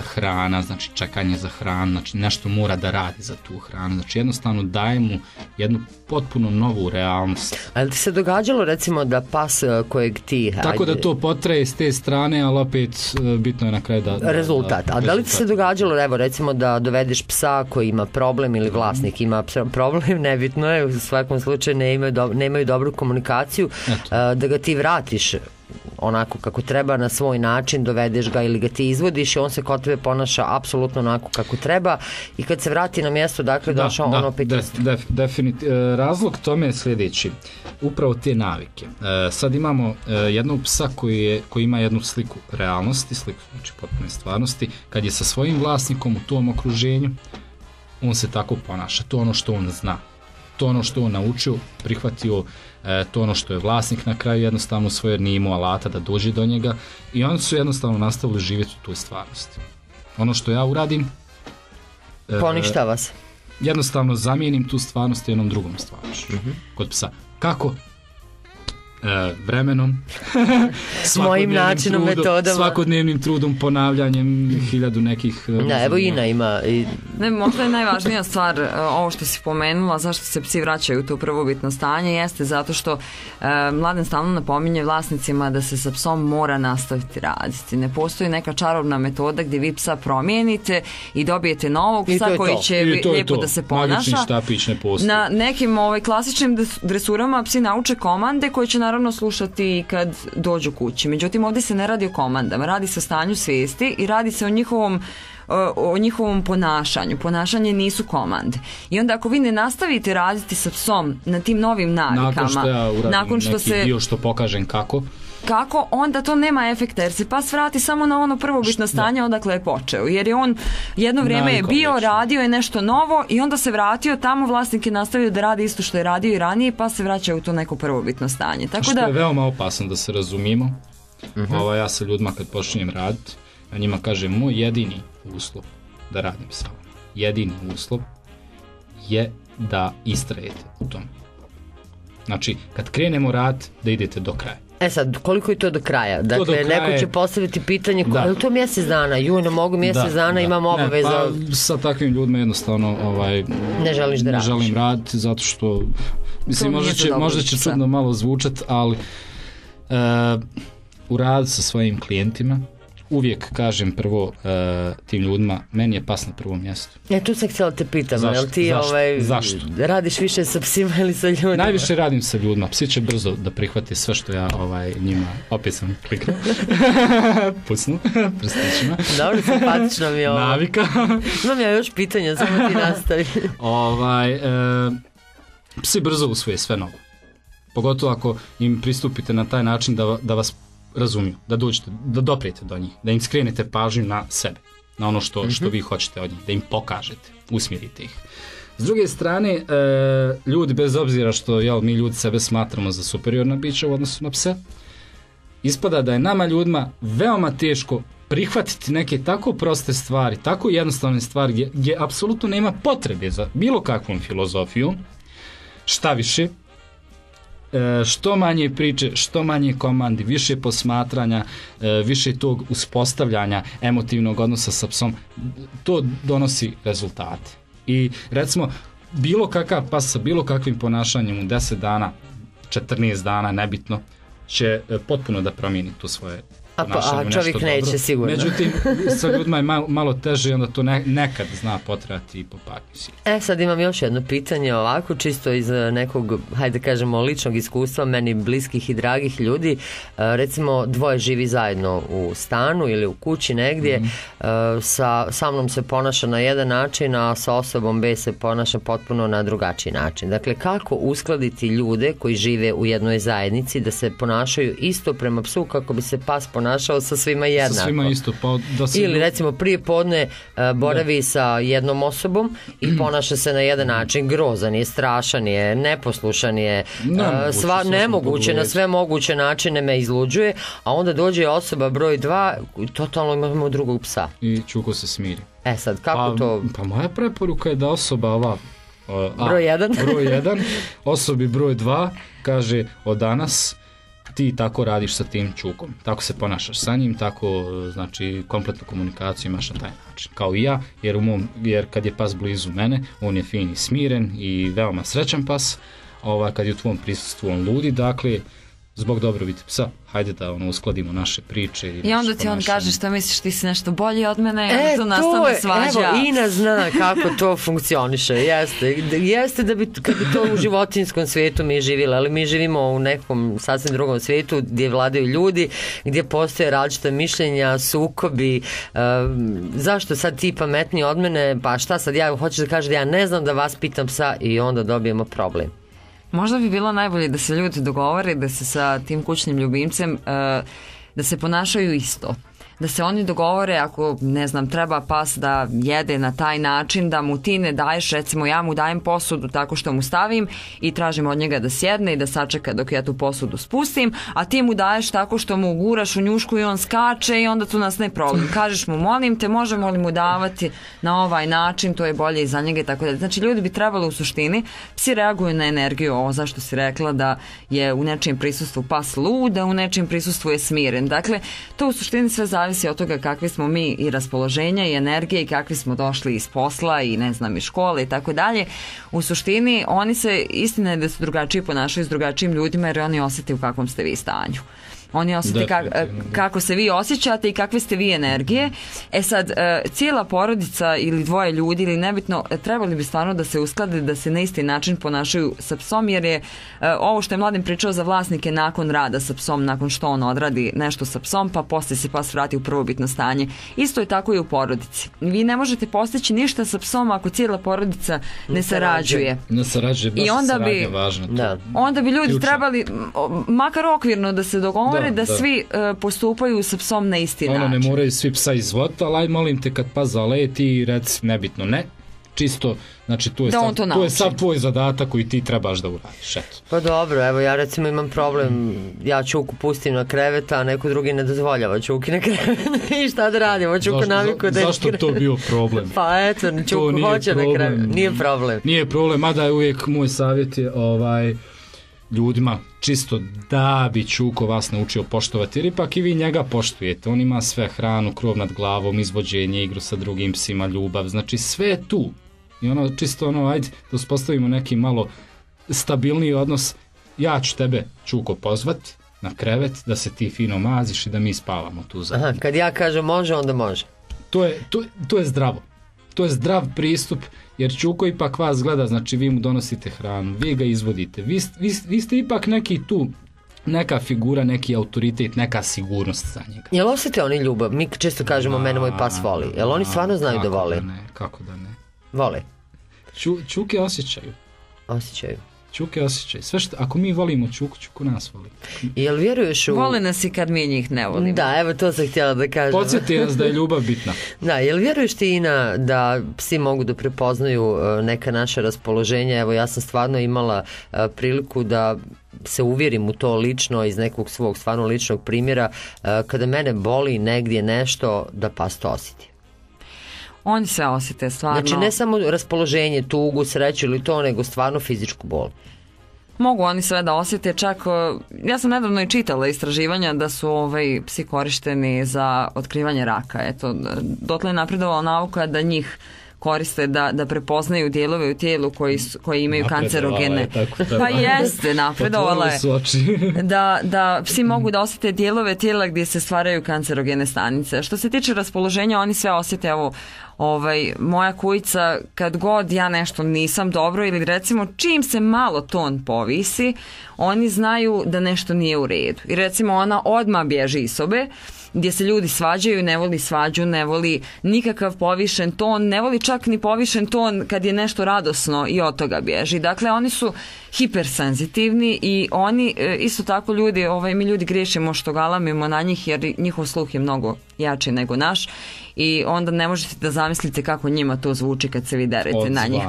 hrana, znači čekanje za hranu, znači nešto mora da radi za tu hranu, znači jednostavno daje mu jednu potpuno novu realnost. Ali ti se događalo recimo da pas e, kojeg ti... Tako da to potraje s te strane, ali opet e, bitno je na kraju da... da- rezultat. A da li ti se događalo, evo recimo da dovedeš psa koji ima problem ili vlasnik ima problem, nebitno je, u svakom slučaju ne imaju, do- nemaju dobru komunikaciju, Eto. da ga ti vratiš onako kako treba na svoj način, dovedeš ga ili ga ti izvodiš i on se kod tebe ponaša apsolutno onako kako treba i kad se vrati na mjesto, dakle, došao on opet def- def- definit- e, razlog tome je sljedeći. Upravo te navike. E, sad imamo e, jednog psa koji, je, koji ima jednu sliku realnosti, sliku znači potpune stvarnosti. Kad je sa svojim vlasnikom u tom okruženju, on se tako ponaša. To ono što on zna. To ono što on naučio, prihvatio, e, to ono što je vlasnik na kraju jednostavno svoje jer nije imao alata da dođe do njega i oni su jednostavno nastavili živjeti u toj stvarnosti. Ono što ja uradim, e, Poništava se. jednostavno zamijenim tu stvarnost jednom drugom stvarnošću kod psa. Kako? E, vremenom svakodnevnim načinom, trudom- metodama. svakodnevnim trudom ponavljanjem hiljadu nekih e, Da, evo Ina ima i Ne, možda je najvažnija stvar e, ovo što si pomenula, zašto se psi vraćaju u to prvobitno stanje, jeste zato što e, Mladen stalno napominje vlasnicima da se sa psom mora nastaviti raditi. Ne postoji neka čarobna metoda gdje vi psa promijenite i dobijete novog psa koji to. će to je lijepo to. da se Magični ponaša. štapić ne postoji. Na nekim ovaj, klasičnim dresurama psi nauče komande koje će naravno slušati i kad dođu kući. Međutim, ovdje se ne radi o komandama, radi se o stanju svijesti i radi se o njihovom o njihovom ponašanju. Ponašanje nisu komande. I onda ako vi ne nastavite raditi sa psom na tim novim navikama, nakon što ja nakon što neki se dio što pokažem kako, kako, onda to nema efekta jer se pas vrati samo na ono prvobitno stanje odakle je počeo. Jer je on jedno vrijeme je bio, već. radio je nešto novo i onda se vratio tamo, vlasnik je nastavio da radi isto što je radio i ranije pa se vraća u to neko prvobitno stanje. Tako što da, je veoma opasno da se razumijemo. Ovaj, ja sa ljudima kad počinjem raditi, ja njima kažem, moj jedini uslov da radim sa vama, jedini uslov je da istrajete u tom. Znači, kad krenemo rad, da idete do kraja. E sad, koliko je to do kraja? Dakle, do kraja neko će postaviti pitanje, Da. je li to mjesec dana? Juj, ne mogu mjesec dana, imam obaveza. Ne, pa sa takvim ljudima jednostavno ovaj, Ne želiš da ne radiš. želim raditi zato što mislim To možda će, možda će čudno malo zvučat, ali e, u radu sa svojim klijentima uvijek kažem prvo e, tim ljudima, meni je pas na prvom mjestu. E, tu sam htjela te pitam, Zašto? jel ti Zašto? ovaj, Zašto? radiš više sa psima ili sa ljudima? Najviše radim sa ljudima, psi će brzo da prihvate sve što ja ovaj, njima, opet sam kliknuo, pucnu, prstićima, Dobro, simpatično mi je ovo. navika. Imam ja još pitanja, samo ti nastavi. ovaj, e, psi brzo usvoje sve novo. Pogotovo ako im pristupite na taj način da, da vas razumiju, da dođete, da doprijete do njih, da im skrenete pažnju na sebe, na ono što, što vi hoćete od njih, da im pokažete, usmjerite ih. S druge strane, e, ljudi bez obzira što jel, mi ljudi sebe smatramo za superiorna bića u odnosu na pse, ispada da je nama ljudima veoma teško prihvatiti neke tako proste stvari, tako jednostavne stvari gdje, gdje apsolutno nema potrebe za bilo kakvom filozofijom, šta više, što manje priče, što manje komandi, više posmatranja, e, više tog uspostavljanja emotivnog odnosa sa psom, to donosi rezultate. I recimo, bilo kakav pas sa bilo kakvim ponašanjem u 10 dana, 14 dana, nebitno, će e, potpuno da promijeni tu svoje A pa- a čovjek neće dobro. sigurno. Međutim, sa ljudima je malo, malo teže i onda to ne- nekad zna potrati i po par mjeseci. E, sad imam još jedno pitanje ovako, čisto iz eh, nekog, hajde kažemo, ličnog iskustva, meni bliskih i dragih ljudi. E, recimo, dvoje živi zajedno u stanu ili u kući negdje, e, sa, sa mnom se ponaša na jedan način, a sa osobom B se ponaša potpuno na drugačiji način. Dakle, kako uskladiti ljude koji žive u jednoj zajednici da se ponašaju isto prema psu kako bi se pas ponašao sa svima jednako? Sa svima isto, pa da se... Ili recimo prije podne e, boravi sa jednom osobom i ponaša se na jedan način grozan je, strašan je, neposlušan je, e, Nemoguće, sva, sasvim nemoguće, na sve moguće načine me izluđuje, a onda dođe osoba broj dva totalno imamo drugog psa. I Čuko se smiri. E sad, kako pa, to... Pa moja preporuka je da osoba ova... a, Broj jedan. broj jedan, osobi broj dva kaže od danas ti tako radiš sa tim čukom. Tako se ponašaš sa njim, tako znači kompletnu komunikaciju imaš na taj način. Kao i ja, jer, u mom, jer kad je pas blizu mene, on je fin i smiren i veoma srećan pas. Ovaj, kad je u tvom prisustvu on ludi, dakle, zbog dobrobiti psa, hajde da ono, uskladimo naše priče. I, I onda ti on kaže šta misliš ti si nešto bolji od mene onda E, to nastane je, svađa. evo, Ina zna kako to funkcioniše, jeste. Jeste da bi, kad bi to u životinskom svijetu mi živjeli, ali mi živimo u nekom sasvim drugom svijetu gdje vladaju ljudi, gdje postoje različita mišljenja, sukobi, um, zašto sad ti pametniji od mene, pa šta sad ja, hoćeš da kažeš da ja ne znam da vas pitam psa i onda dobijemo problem. Možda bi bilo najbolje da se ljudi dogovore da se sa tim kućnim ljubimcem e, da se ponašaju isto. Da se oni dogovore ako, ne znam, treba pas da jede na taj način, da mu ti ne daješ, recimo ja mu dajem posudu tako što mu stavim i tražim od njega da sjedne i da sačeka dok ja tu posudu spustim, a ti mu daješ tako što mu guraš u njušku i on skače i onda tu nas ne problem. Kažeš mu, molim te, možemo li mu davati na ovaj način, to je bolje i za njega i tako dalje. Znači ljudi bi trebalo u suštini, psi reaguju na energiju, ovo zašto si rekla da je u nečijem prisustvu pas lud, da u nečijem prisustvu je smiren. Dakle, to u suštini sve zavisi od toga kakvi smo mi i raspoloženja i energije i kakvi smo došli iz posla i ne znam iz škole i tako dalje. U suštini oni se, istina da se drugačije ponašaju s drugačijim ljudima jer oni osjete u kakvom ste vi stanju. Oni osjete ka- kako se vi osjećate i kakve ste vi energije. E sad, e, cijela porodica ili dvoje ljudi ili nebitno, e, trebali bi stvarno da se usklade da se na isti način ponašaju sa psom, jer je e, ovo što je mladim pričao za vlasnike nakon rada sa psom, nakon što on odradi nešto sa psom, pa poslije se pas vrati u prvobitno stanje. Isto je tako i u porodici. Vi ne možete postići ništa sa psom ako cijela porodica ne sarađuje. Ne sarađuje, baš I onda bi-. Da. Onda bi ljudi Ključno. trebali, makar okvirno, da se dogovore da, Da, da. svi e, postupaju sa psom na isti Ono ne moraju svi psa izvoditi, ali aj molim te kad pas zaleti, reci nebitno ne. Čisto, znači tu je, Da sad, to tu je sad tvoj zadatak koji ti trebaš da uradiš. Eto. Pa dobro, evo ja recimo imam problem, ja Čuku pustim na krevet, a neko drugi ne dozvoljava Čuki na krevet. I šta da radimo, Čuku Zašto- naviku da je zašto to bio problem? Pa eto, Čuku hoće na problem. krevet, nije problem. Nije problem, mada je uvijek moj savjet je ovaj ljudima čisto da bi Čuko vas naučio poštovati, jer ipak i vi njega poštujete. On ima sve hranu, krov nad glavom, izvođenje, igru sa drugim psima, ljubav, znači sve je tu. I ono, čisto ono, ajde da uspostavimo neki malo stabilniji odnos. Ja ću tebe, Čuko, pozvati na krevet, da se ti fino maziš i da mi spavamo tu zajedno. Aha, kad ja kažem može, onda može. To je, to, to je zdravo. To je zdrav pristup, jer Čuko ipak vas gleda, znači vi mu donosite hranu, vi ga izvodite. Vi, vi, vi ste ipak neki tu, neka figura, neki autoritet, neka sigurnost za njega. Jel osjete oni ljubav? Mi često kažemo mene moj pas voli. Jel oni stvarno znaju da vole? ne, kako da ne. Vole. Ču, čuke osjećaju. Osjećaju. Čuke osjećaju. Sve što, ako mi volimo Čuku, Čuku nas voli. Jel vjeruješ u... Vole nas i kad mi njih ne volimo. Da, evo to sam htjela da kažem. Podsjeti nas da je ljubav bitna. Da, jel vjeruješ ti Ina da psi mogu da prepoznaju e, neka naša raspoloženja? Evo ja sam stvarno imala e, priliku da se uvjerim u to lično iz nekog svog stvarno ličnog primjera e, kada mene boli negdje nešto da pas to osjeti. Oni sve osjete stvarno. Znači ne samo raspoloženje, tugu, sreću ili to, nego stvarno fizičku bol. Mogu oni sve da osjete, čak o, ja sam nedavno i čitala istraživanja da su ovaj psi korišteni za otkrivanje raka. Eto, dotle je napredovala nauka da njih koriste da, da prepoznaju dijelove u tijelu koji, su, koji imaju kancerogene. je, tako treba. Pa jeste, napredovala je. Oči. da, da psi mogu da osjete dijelove tijela gdje se stvaraju kancerogene stanice. Što se tiče raspoloženja, oni sve osjete, evo, ovaj, moja kujica, kad god ja nešto nisam dobro ili recimo čim se malo ton povisi, oni znaju da nešto nije u redu. I recimo ona odmah bježi iz sobe, gdje se ljudi svađaju, ne voli svađu, ne voli nikakav povišen ton, ne voli čak ni povišen ton kad je nešto radosno i od toga bježi. Dakle, oni su hipersenzitivni i oni, e, isto tako ljudi, ovaj, mi ljudi griješimo što galamimo na njih jer njihov sluh je mnogo jači nego naš i onda ne možete da zamislite kako njima to zvuči kad se vi derete na njih.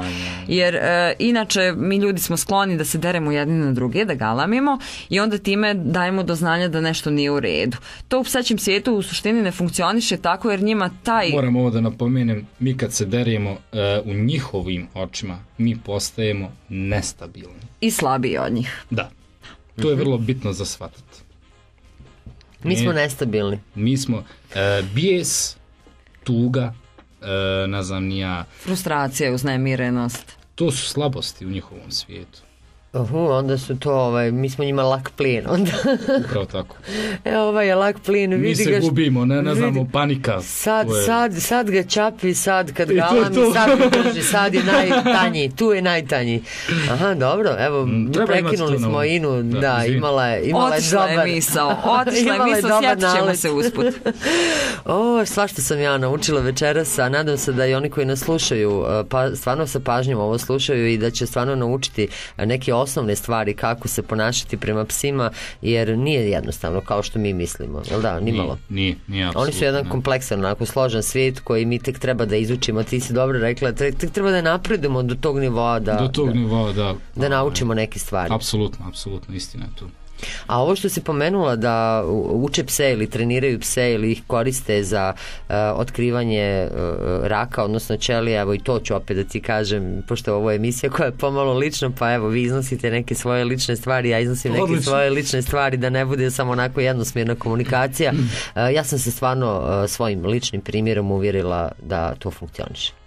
Jer e, inače mi ljudi smo skloni da se deremo jedni na druge, da galamimo i onda time dajemo do znanja da nešto nije u redu. To u psećem svijetu u suštini ne funkcioniše tako jer njima taj... Moram ovo da napomenem, mi kad se deremo e, u njihovim očima, mi postajemo nestabilni. i slabiji od njih. Da. To je vrlo bitno za shvatiti. Mi smo Ne- nestabilni. Mi smo e, bijes, tuga, e, ne znam ni ja, Frustracija, uznemirenost. to su slabosti u njihovom svijetu. Uhu, onda su to, ovaj, mi smo njima lak plin. Onda, Upravo tako. e, ovaj je lak plin, Mi vidi se ga. gubimo, ne, ne vidi- znamo, panika. Sad, je- sad, sad ga čapi, sad kad I to je galami, to. sad ga drži, sad je najtanji, tu je najtanji. Aha, dobro, evo, Mm, treba prekinuli smo. Inu, da, Da, imala je, imala je Otišla je dobar... misao, otišla je misao, dobar sjetit ćemo nalet. se usput. O, svašta sam ja naučila večeras, a nadam se da i oni koji nas slušaju, e, pa stvarno sa pažnjom ovo slušaju i da će stvarno naučiti e, neke osnovne stvari kako se ponašati prema psima, jer nije jednostavno kao što mi mislimo, jel da, nimalo. Nije, nije, nije Oni su jedan ne. kompleksan, onako složen svijet koji mi tek treba da izučimo. Ti si dobro rekla, tek treba da napredujemo do tog nivoa da, Do tog da, nivoa, da. da naučimo neke stvari. Apsolutno, apsolutno, istina je tu. A ovo što si pomenula da uče pse ili treniraju pse ili ih koriste za uh, otkrivanje uh, raka, odnosno ćelija, evo i to ću opet da ti kažem, pošto je ovo emisija koja je pomalo lično, pa evo vi iznosite neke svoje lične stvari, ja iznosim neke Odlično. svoje lične stvari da ne bude samo onako jednosmjerna komunikacija. Uh, ja sam se stvarno uh, svojim ličnim primjerom uvjerila da to funkcioniše.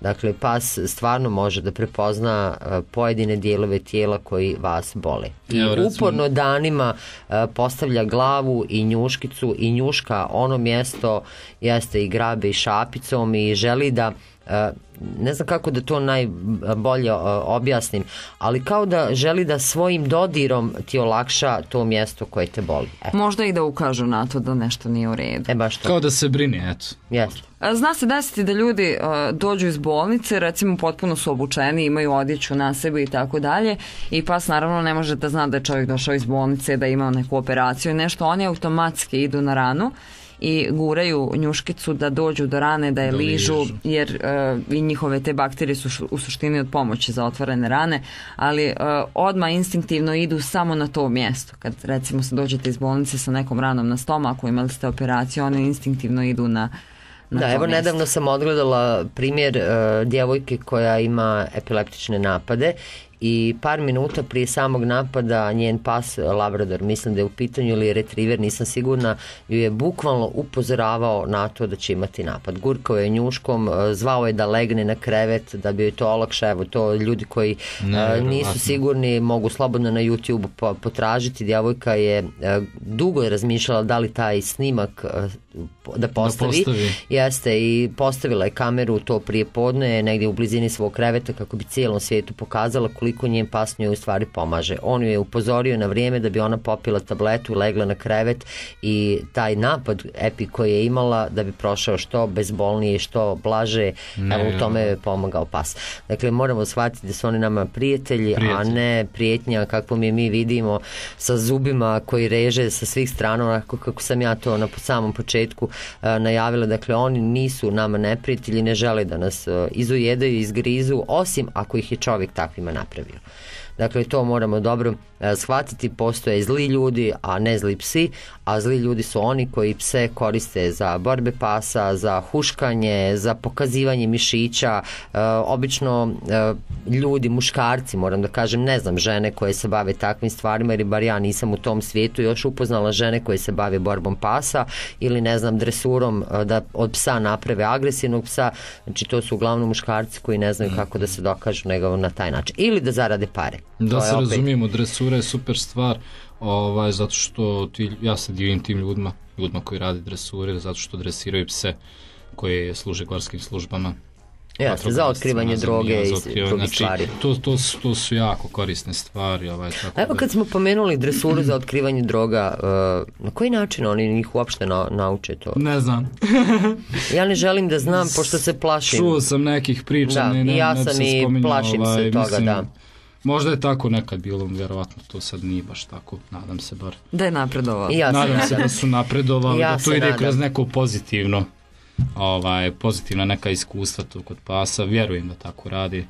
Dakle, pas stvarno može da prepozna e, pojedine dijelove tijela koji vas bole. I uporno danima e, postavlja glavu i njuškicu i njuška ono mjesto jeste i grabe i šapicom i želi da e, ne znam kako da to najbolje objasnim, ali kao da želi da svojim dodirom ti olakša to mjesto koje te boli. E, Možda i da ukažu na to da nešto nije u redu. e baš to. Kao da se brini, eto. Jeste. Zna se desiti da ljudi uh, dođu iz bolnice, recimo potpuno su obučeni, imaju odjeću na sebi i tako dalje i pas naravno ne može da zna da je čovjek došao iz bolnice, da je imao neku operaciju i nešto, oni automatski idu na ranu i guraju njuškicu da dođu do rane, da je Da ližu, ližu. jer uh, i njihove te bakterije su š- u suštini od pomoći za otvorene rane, ali uh, odmah instinktivno idu samo na to mjesto. Kad recimo se dođete iz bolnice sa nekom ranom na stomaku, imali ste operaciju, oni instinktivno idu na na Da, evo mjesto. nedavno sam odgledala primjer e, djevojke koja ima epileptične napade i par minuta prije samog napada njen pas Labrador, mislim da je u pitanju ili retriver, nisam sigurna, ju je bukvalno upozoravao na to da će imati napad. Gurkao je njuškom, e, zvao je da legne na krevet, da bi joj to olakša, evo to ljudi koji e, Nevjerovatno. nisu sigurni mogu slobodno na YouTube po- potražiti. Djevojka je dugo je razmišljala da li taj snimak da postavi. postavi. Jeste i postavila je kameru to prije podne negdje u blizini svog kreveta kako bi cijelom svijetu pokazala koliko njen pas njoj u stvari pomaže. On ju je upozorio na vrijeme da bi ona popila tabletu, legla na krevet i taj napad epi koji je imala da bi prošao što bezbolnije, što blaže, evo u tome je pomagao pas. Dakle, moramo shvatiti da su oni nama prijatelji, a Prijatelji. ne prijetnja kakvom je mi vidimo sa zubima koji reže sa svih strana, onako kako sam ja to na samom početku e, najavila. Dakle, oni nisu nama neprijatelji, ne žele da nas e, izujedaju, izgrizu, osim ako ih je čovjek takvima napravio. genio. Dakle, to moramo dobro e, shvatiti, postoje zli ljudi, a ne zli psi, a zli ljudi su oni koji pse koriste za borbe pasa, za huškanje, za pokazivanje mišića, e, obično e, ljudi, muškarci, moram da kažem, ne znam žene koje se bave takvim stvarima, jer bar ja nisam u tom svijetu još upoznala žene koje se bave borbom pasa ili ne znam dresurom da od psa naprave agresivnog psa, znači to su uglavnom muškarci koji ne znaju kako da se dokažu nego na taj način. Ili da zarade pare. Da se opet- razumijemo, dresura je super stvar, ovaj, zato što ti, ja se divim tim ljudima, ljudima koji rade dresure, zato što dresiraju pse koji služe gorskim službama. Jeste, za otkrivanje droge i drugih znači, stvari. To, to, su, to su jako korisne stvari. Ovaj, tako Evo da- kad smo pomenuli dresuru za otkrivanje droga, e, na koji način oni njih uopšte na, nauče to? Ne znam. Ja ne želim da znam, pošto se plašim. Čuo sam nekih priča, Da, ne, ne, ja sam i plašim se ovaj, toga, mislim, da. Možda je tako nekad bilo, vjerovatno to sad nije baš tako, nadam se bar. Da je napredovao. I ja se nadam se nadam. da su napredovali, Ja da to ide nadam. kroz neko pozitivno, ovaj, pozitivna neka iskustva tu kod pasa, vjerujem da tako radi.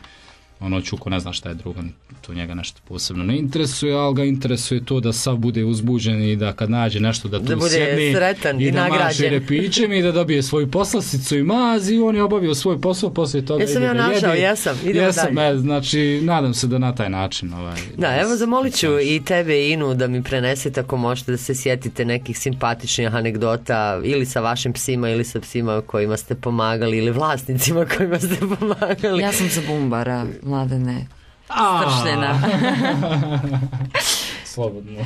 Ono Čuko ne zna šta je drugo, to njega nešto posebno ne interesuje, ali ga interesuje to da sav bude uzbuđen i da kad nađe nešto da tu Da bude sjedni sretan i da maše nagrađen. repićem i da dobije svoju poslasticu i mazi i on je obavio svoj posao, poslije toga Jesam ide ja da našao, jede. jesam, idemo jesam, dalje. e, znači nadam se da na taj način ovaj, Da, evo zamolit ću i tebe i Inu da mi prenesete ako možete da se sjetite nekih simpatičnih anegdota ili sa vašim psima ili sa psima kojima ste pomagali ili vlasnicima kojima ste pomagali. Ja sam za bumbara, mladene. Stršljena. Slobodno.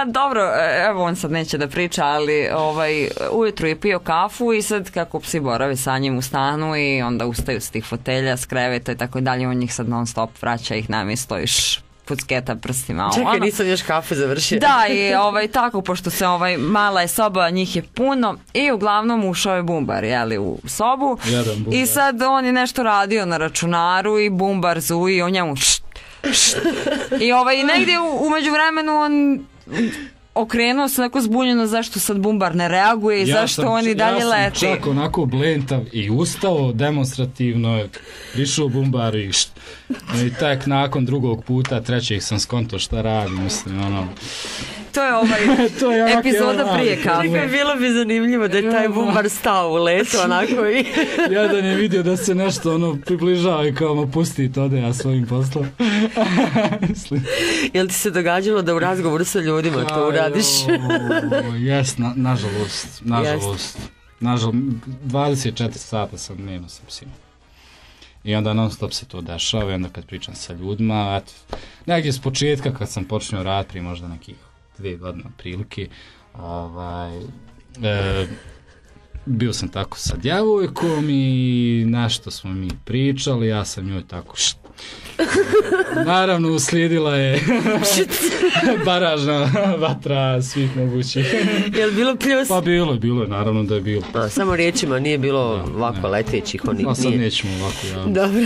A dobro, e, evo on sad neće da priča, ali ovaj, ujutru je pio kafu i sad kako psi borave sa njim u stanu i onda ustaju s tih fotelja, s kreveta i tako dalje, on njih sad non stop vraća ih na mjesto i pucketa prstima. Čekaj, ono. nisam još kafu završio. Da, i ovaj, tako, pošto se ovaj, mala je soba, njih je puno i uglavnom ušao je bumbar, jeli, u sobu. Jedan bumbar. I sad on je nešto radio na računaru i bumbar zuji on njemu št, št. I ovaj, negdje u, umeđu vremenu on okrenuo se onako zbunjeno zašto sad bumbar ne reaguje i zašto on i dalje ja leti. sam čak onako blentav i ustao demonstrativno, je prišao bumbar i št. I tak nakon drugog puta, trećeg sam skonto šta radi, mislim, ono. To je ovaj To je epizoda ja prije kafe. Bilo bi zanimljivo da je taj bumbar stao u letu onako i... Jedan je vidio da se nešto ono približava i kao ma pusti to da ja svojim poslom. Mislim. Jel ti se događalo da u razgovoru sa ljudima to uradiš? Jes, na, nažalost, nažalost. Nažalost, 24 sata sam dnevno sa psima. I onda non stop se to dešava i onda kad pričam sa ljudima, eto, negdje s početka kad sam počinio rad prije možda nekih dvije godine prilike, ovaj, e, bio sam tako sa djevojkom i nešto smo mi pričali, ja sam njoj tako št. Naravno uslijedila je baražna vatra svih mogućih. Jel bilo pljus? Pa bilo je, bilo je, naravno da je bilo. A, samo riječima, nije bilo ovako ne. letećih onih. A sad nije. nećemo ovako javno. Dobro,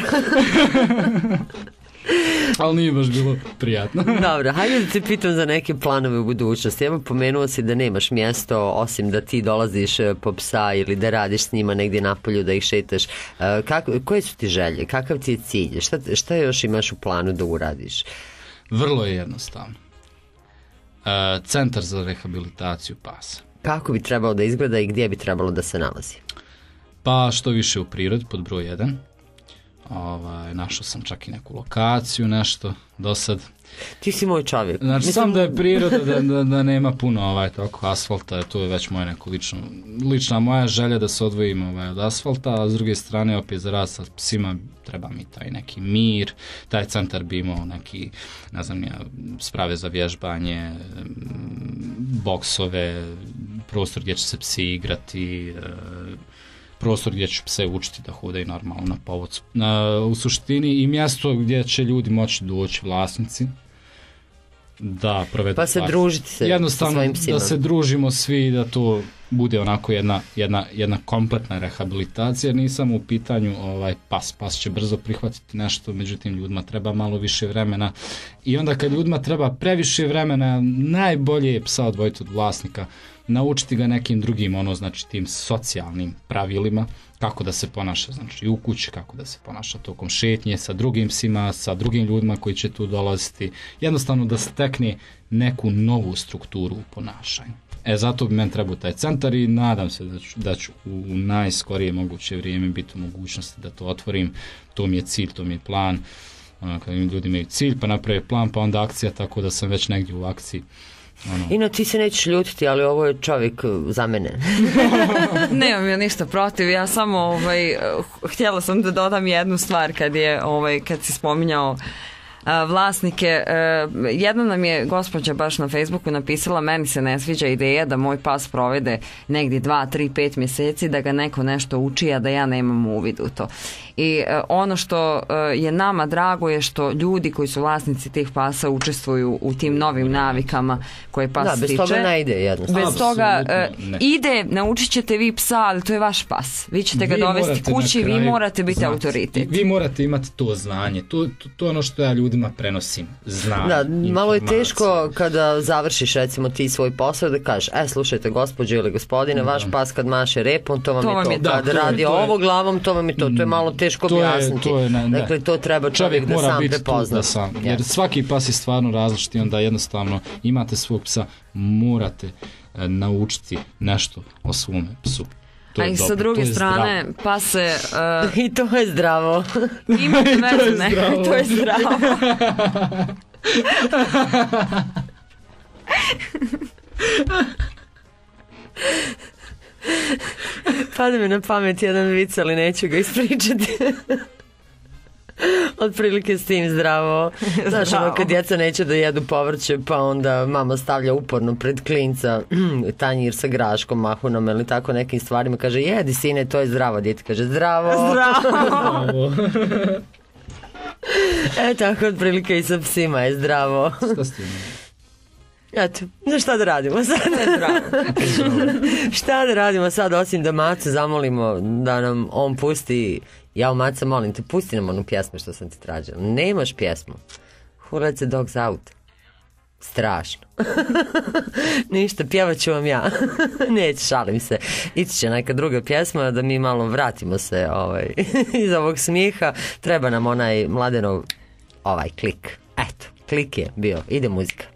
Ali nije baš bilo prijatno. dobro, hajde da te pitam za neke planove u budućnosti. Evo pomenuo si da nemaš mjesto osim da ti dolaziš e, po psa ili da radiš s njima negdje napolju, da ih šetaš. E, Kako, koje su ti želje? Kakav ti je cilj? Šta, šta još imaš u planu da uradiš? Vrlo je jednostavno. E, centar za rehabilitaciju pasa. Kako bi trebalo da izgleda i gdje bi trebalo da se nalazi? Pa što više u prirodi, pod broj 1. Ovaj, našao sam čak i neku lokaciju, nešto do sad. Ti si moj čovjek. Znači, sam da je priroda, da, da, da nema puno ovaj, toko asfalta, to je već moja neko lično, lična moja želja da se odvojim ovaj, od asfalta, a s druge strane, opet za rad sa psima treba mi taj neki mir, taj centar bi imao neki, ne znam ja, sprave za vježbanje, mm, boksove, prostor gdje će se psi igrati, e, prostor gdje će pse učiti da hodaju normalno na povodcu. Na, u suštini i mjesto gdje će ljudi moći doći, vlasnici, da provedu Pa se družiti se Jednostavno da se družimo svi i da to bude onako jedna, jedna, jedna kompletna rehabilitacija, nisam u pitanju ovaj pas, pas će brzo prihvatiti nešto, međutim ljudima treba malo više vremena. I onda kad ljudima treba previše vremena, najbolje je psa odvojiti od vlasnika, naučiti ga nekim drugim, ono znači tim socijalnim pravilima, kako da se ponaša znači u kući, kako da se ponaša tokom šetnje sa drugim psima, sa drugim ljudima koji će tu dolaziti, jednostavno da stekne neku novu strukturu u ponašanju. E, zato bi meni trebao taj centar i nadam se da ću, da ću u najskorije moguće vrijeme biti u mogućnosti da to otvorim. To mi je cilj, to mi je plan. Ono, kad ljudi imaju cilj, pa naprave plan, pa onda akcija, tako da sam već negdje u akciji. Ono, Ino, ti se nećeš ljutiti, ali ovo je čovjek uh, za mene. Nemam ja ništa protiv, ja samo ovaj, eh, htjela sam da dodam jednu stvar kad je ovaj, kad si spominjao a, vlasnike. Jedna nam je gospođa baš na Facebooku napisala meni se ne sviđa ideja da moj pas provede negdje 2, 3, 5 mjeseci da ga neko nešto uči, a da ja nemam uvid u to. I e, ono što e, je nama drago je što ljudi koji su vlasnici tih pasa učestvuju u tim novim navikama koje pas Da, bez stiče. toga ne ide jednostavno. Bez toga e, ne. ide, naučit ćete vi psa, ali to je vaš pas. Vi ćete ga Vi dovesti kući, vi morate biti znati. autoritet. Vi morate imati to znanje. To, to, to je ono što ja ljudima prenosim znanje. Da, malo je teško kada završiš recimo ti svoj posao da kažeš, e slušajte gospođo ili gospodine, vaš pas kad maše repom, to vam To je vam to. je kad Da, radi je- ovo glavom, to vam je to. To je malo teško To je- objasniti. to je ne- ne. Dakle, to treba čovjek, čovjek da sam biti prepozna. sam, jer svaki pas je stvarno različit i onda jednostavno imate svog psa, morate e, naučiti nešto o svome psu. To A je i sa druge to je strane, pa se uh, I to je zdravo. imate veze, ne, to je zdravo. Pada mi na pamet jedan vic, ali neću ga ispričati. Otprilike s tim zdravo. Znaš, ono kad djeca neće da jedu povrće, pa onda mama stavlja uporno pred klinca tanjir sa graškom, mahunom ili tako nekim stvarima. Kaže, jedi sine, to je zdravo. Dijete kaže, zdravo. Zdravo. E, tako otprilike i sa psima je zdravo. Šta ste imali? Eto, no šta da radimo sad? šta da radimo sad, osim da Macu zamolimo da nam on pusti, ja u Maca molim te, pusti nam onu pjesmu što sam ti tražila. Nemaš pjesmu. Who let the dogs out? Strašno. Ništa, pjevat ću vam ja. Neće, šalim se. Ići će neka druga pjesma da mi malo vratimo se ovaj, iz ovog smijeha. Treba nam onaj mladenov ovaj klik. Eto, klik je bio. Ide muzika.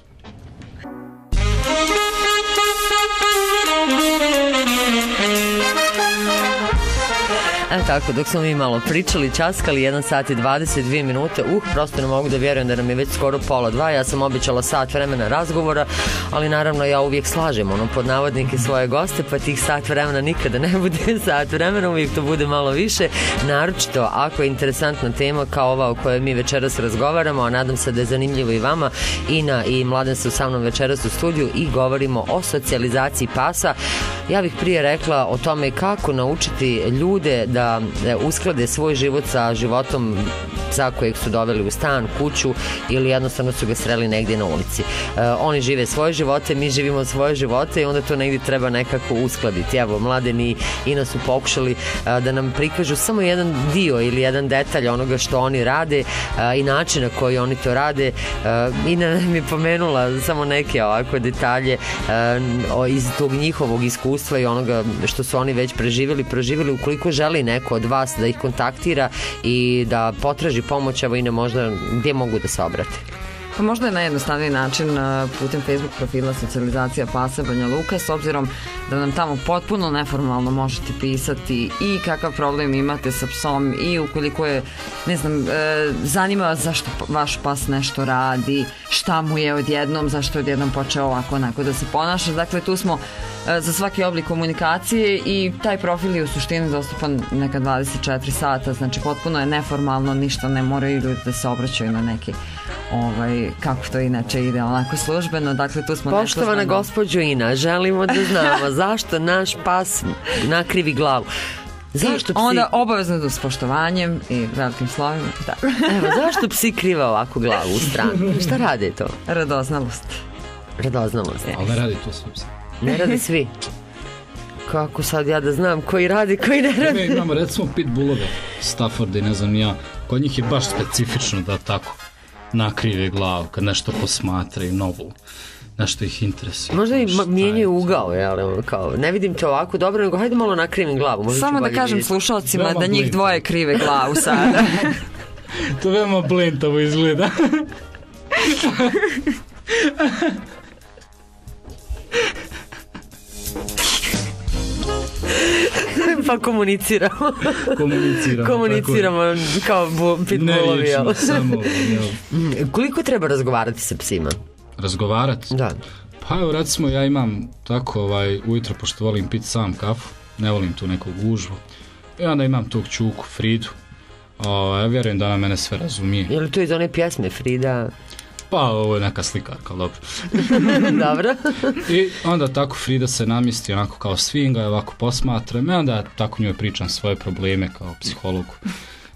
E tako, dok smo mi malo pričali, časkali, 1 sat i 22 minute, uh, prosto ne mogu da vjerujem da nam je već skoro pola dva, ja sam običala sat vremena razgovora, ali naravno ja uvijek slažem ono pod navodnike svoje goste, pa tih sat vremena nikada ne bude sat vremena, uvijek to bude malo više, naročito ako je interesantna tema kao ova o kojoj mi večeras razgovaramo, a nadam se da je zanimljivo i vama, Ina i Mladen su sa mnom večeras u studiju i govorimo o socijalizaciji pasa. Ja bih prije rekla o tome kako naučiti ljude da e, usklade svoj život sa životom psa kojeg su doveli u stan, kuću ili jednostavno su ga sreli negdje na ulici. E, oni žive svoje živote, mi živimo svoje živote i onda to negdje treba nekako uskladiti. Evo, mladen i Ina su pokušali e, da nam prikažu samo jedan dio ili jedan detalj onoga što oni rade e, i način na koji oni to rade. E, Ina nam je pomenula samo neke ovako detalje iz tog njihovog iskustva i onoga što su oni već preživjeli, proživjeli ukoliko želi neko od vas da ih kontaktira i da potraži pomoć, evo Ina možda gdje mogu da se obrate. Pa možda je najjednostavniji način uh, putem Facebook profila socijalizacija pasa Banja Luka s obzirom da nam tamo potpuno neformalno možete pisati i kakav problem imate sa psom i ukoliko je, ne znam, e, zanima vas zašto vaš pas nešto radi, šta mu je odjednom, zašto je odjednom počeo ovako onako da se ponaša. Dakle, tu smo e, za svaki oblik komunikacije i taj profil je u suštini dostupan neka 24 sata, znači potpuno je neformalno, ništa ne moraju ljudi da se obraćaju na neki ovaj, kako to inače ide onako službeno, dakle tu smo Poštovana neslužbeno. gospođo Ina, želimo da znamo zašto naš pas nakrivi glavu. Zašto I psi, onda obavezno s poštovanjem i velikim slovima. Da. evo, zašto psi krive ovako glavu u stranu? Šta rade to? Radoznalost. Radoznalost. Ali ne radi to sve psi. Ne rade svi. Kako sad ja da znam koji radi, koji ne radi? Mi imamo recimo pitbullove, Staffordi, ne znam ja. Kod njih je baš specifično da tako nakrive glavu kad nešto posmatraju novu. Nešto ih interesuje. Možda i mijenjaju ugao, jel? ono, Kao, ne vidim te ovako dobro, nego hajde malo nakrivim glavu. Možda Samo da kažem vidjeti. slušalcima Veoma da njih blizu. dvoje krive glavu sada. To veoma blintavo izgleda. pa komuniciramo. Komuniciramo. komuniciramo kao tako je. pitbullovi, Ne jel? samo, jel, Mm, Koliko treba razgovarati sa psima? razgovarati. Da. Pa evo recimo ja imam tako ovaj, ujutro pošto volim pit sam kafu, ne volim tu neku gužvu. I onda imam tog čuku Fridu. O, ja vjerujem da ona mene sve razumije. Je li to iz one pjesme Frida? Pa ovo je neka slikarka, dobro. Dobro. I onda tako Frida se namjesti onako kao svinga i ovako posmatram i onda tako njoj pričam svoje probleme kao psihologu.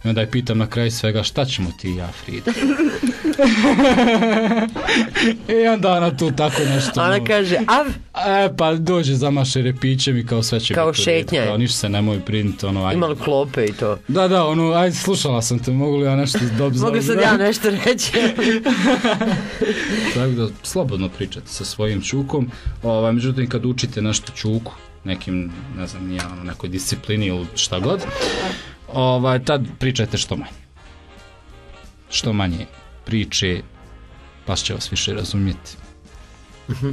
I onda je pitam na kraju svega šta ćemo ti i ja Frida. I onda ona tu tako nešto... Ona kaže, av, E, pa dođe zamaše repićem i kao sve će Kao šetnja. Kao ništa se nemoj brinuti, ono, ajde. imali klope i to. Da, da, ono, ajde, slušala sam te, mogu li ja nešto dobro Mogu sad ja nešto reći. Tako da, slobodno pričate sa svojim čukom. Ovaj, međutim, kad učite nešto čuku, nekim, ne znam, nije ono, nekoj disciplini ili šta god, ovaj, tad pričajte što manje. Što manje priče, baš će vas više razumjeti.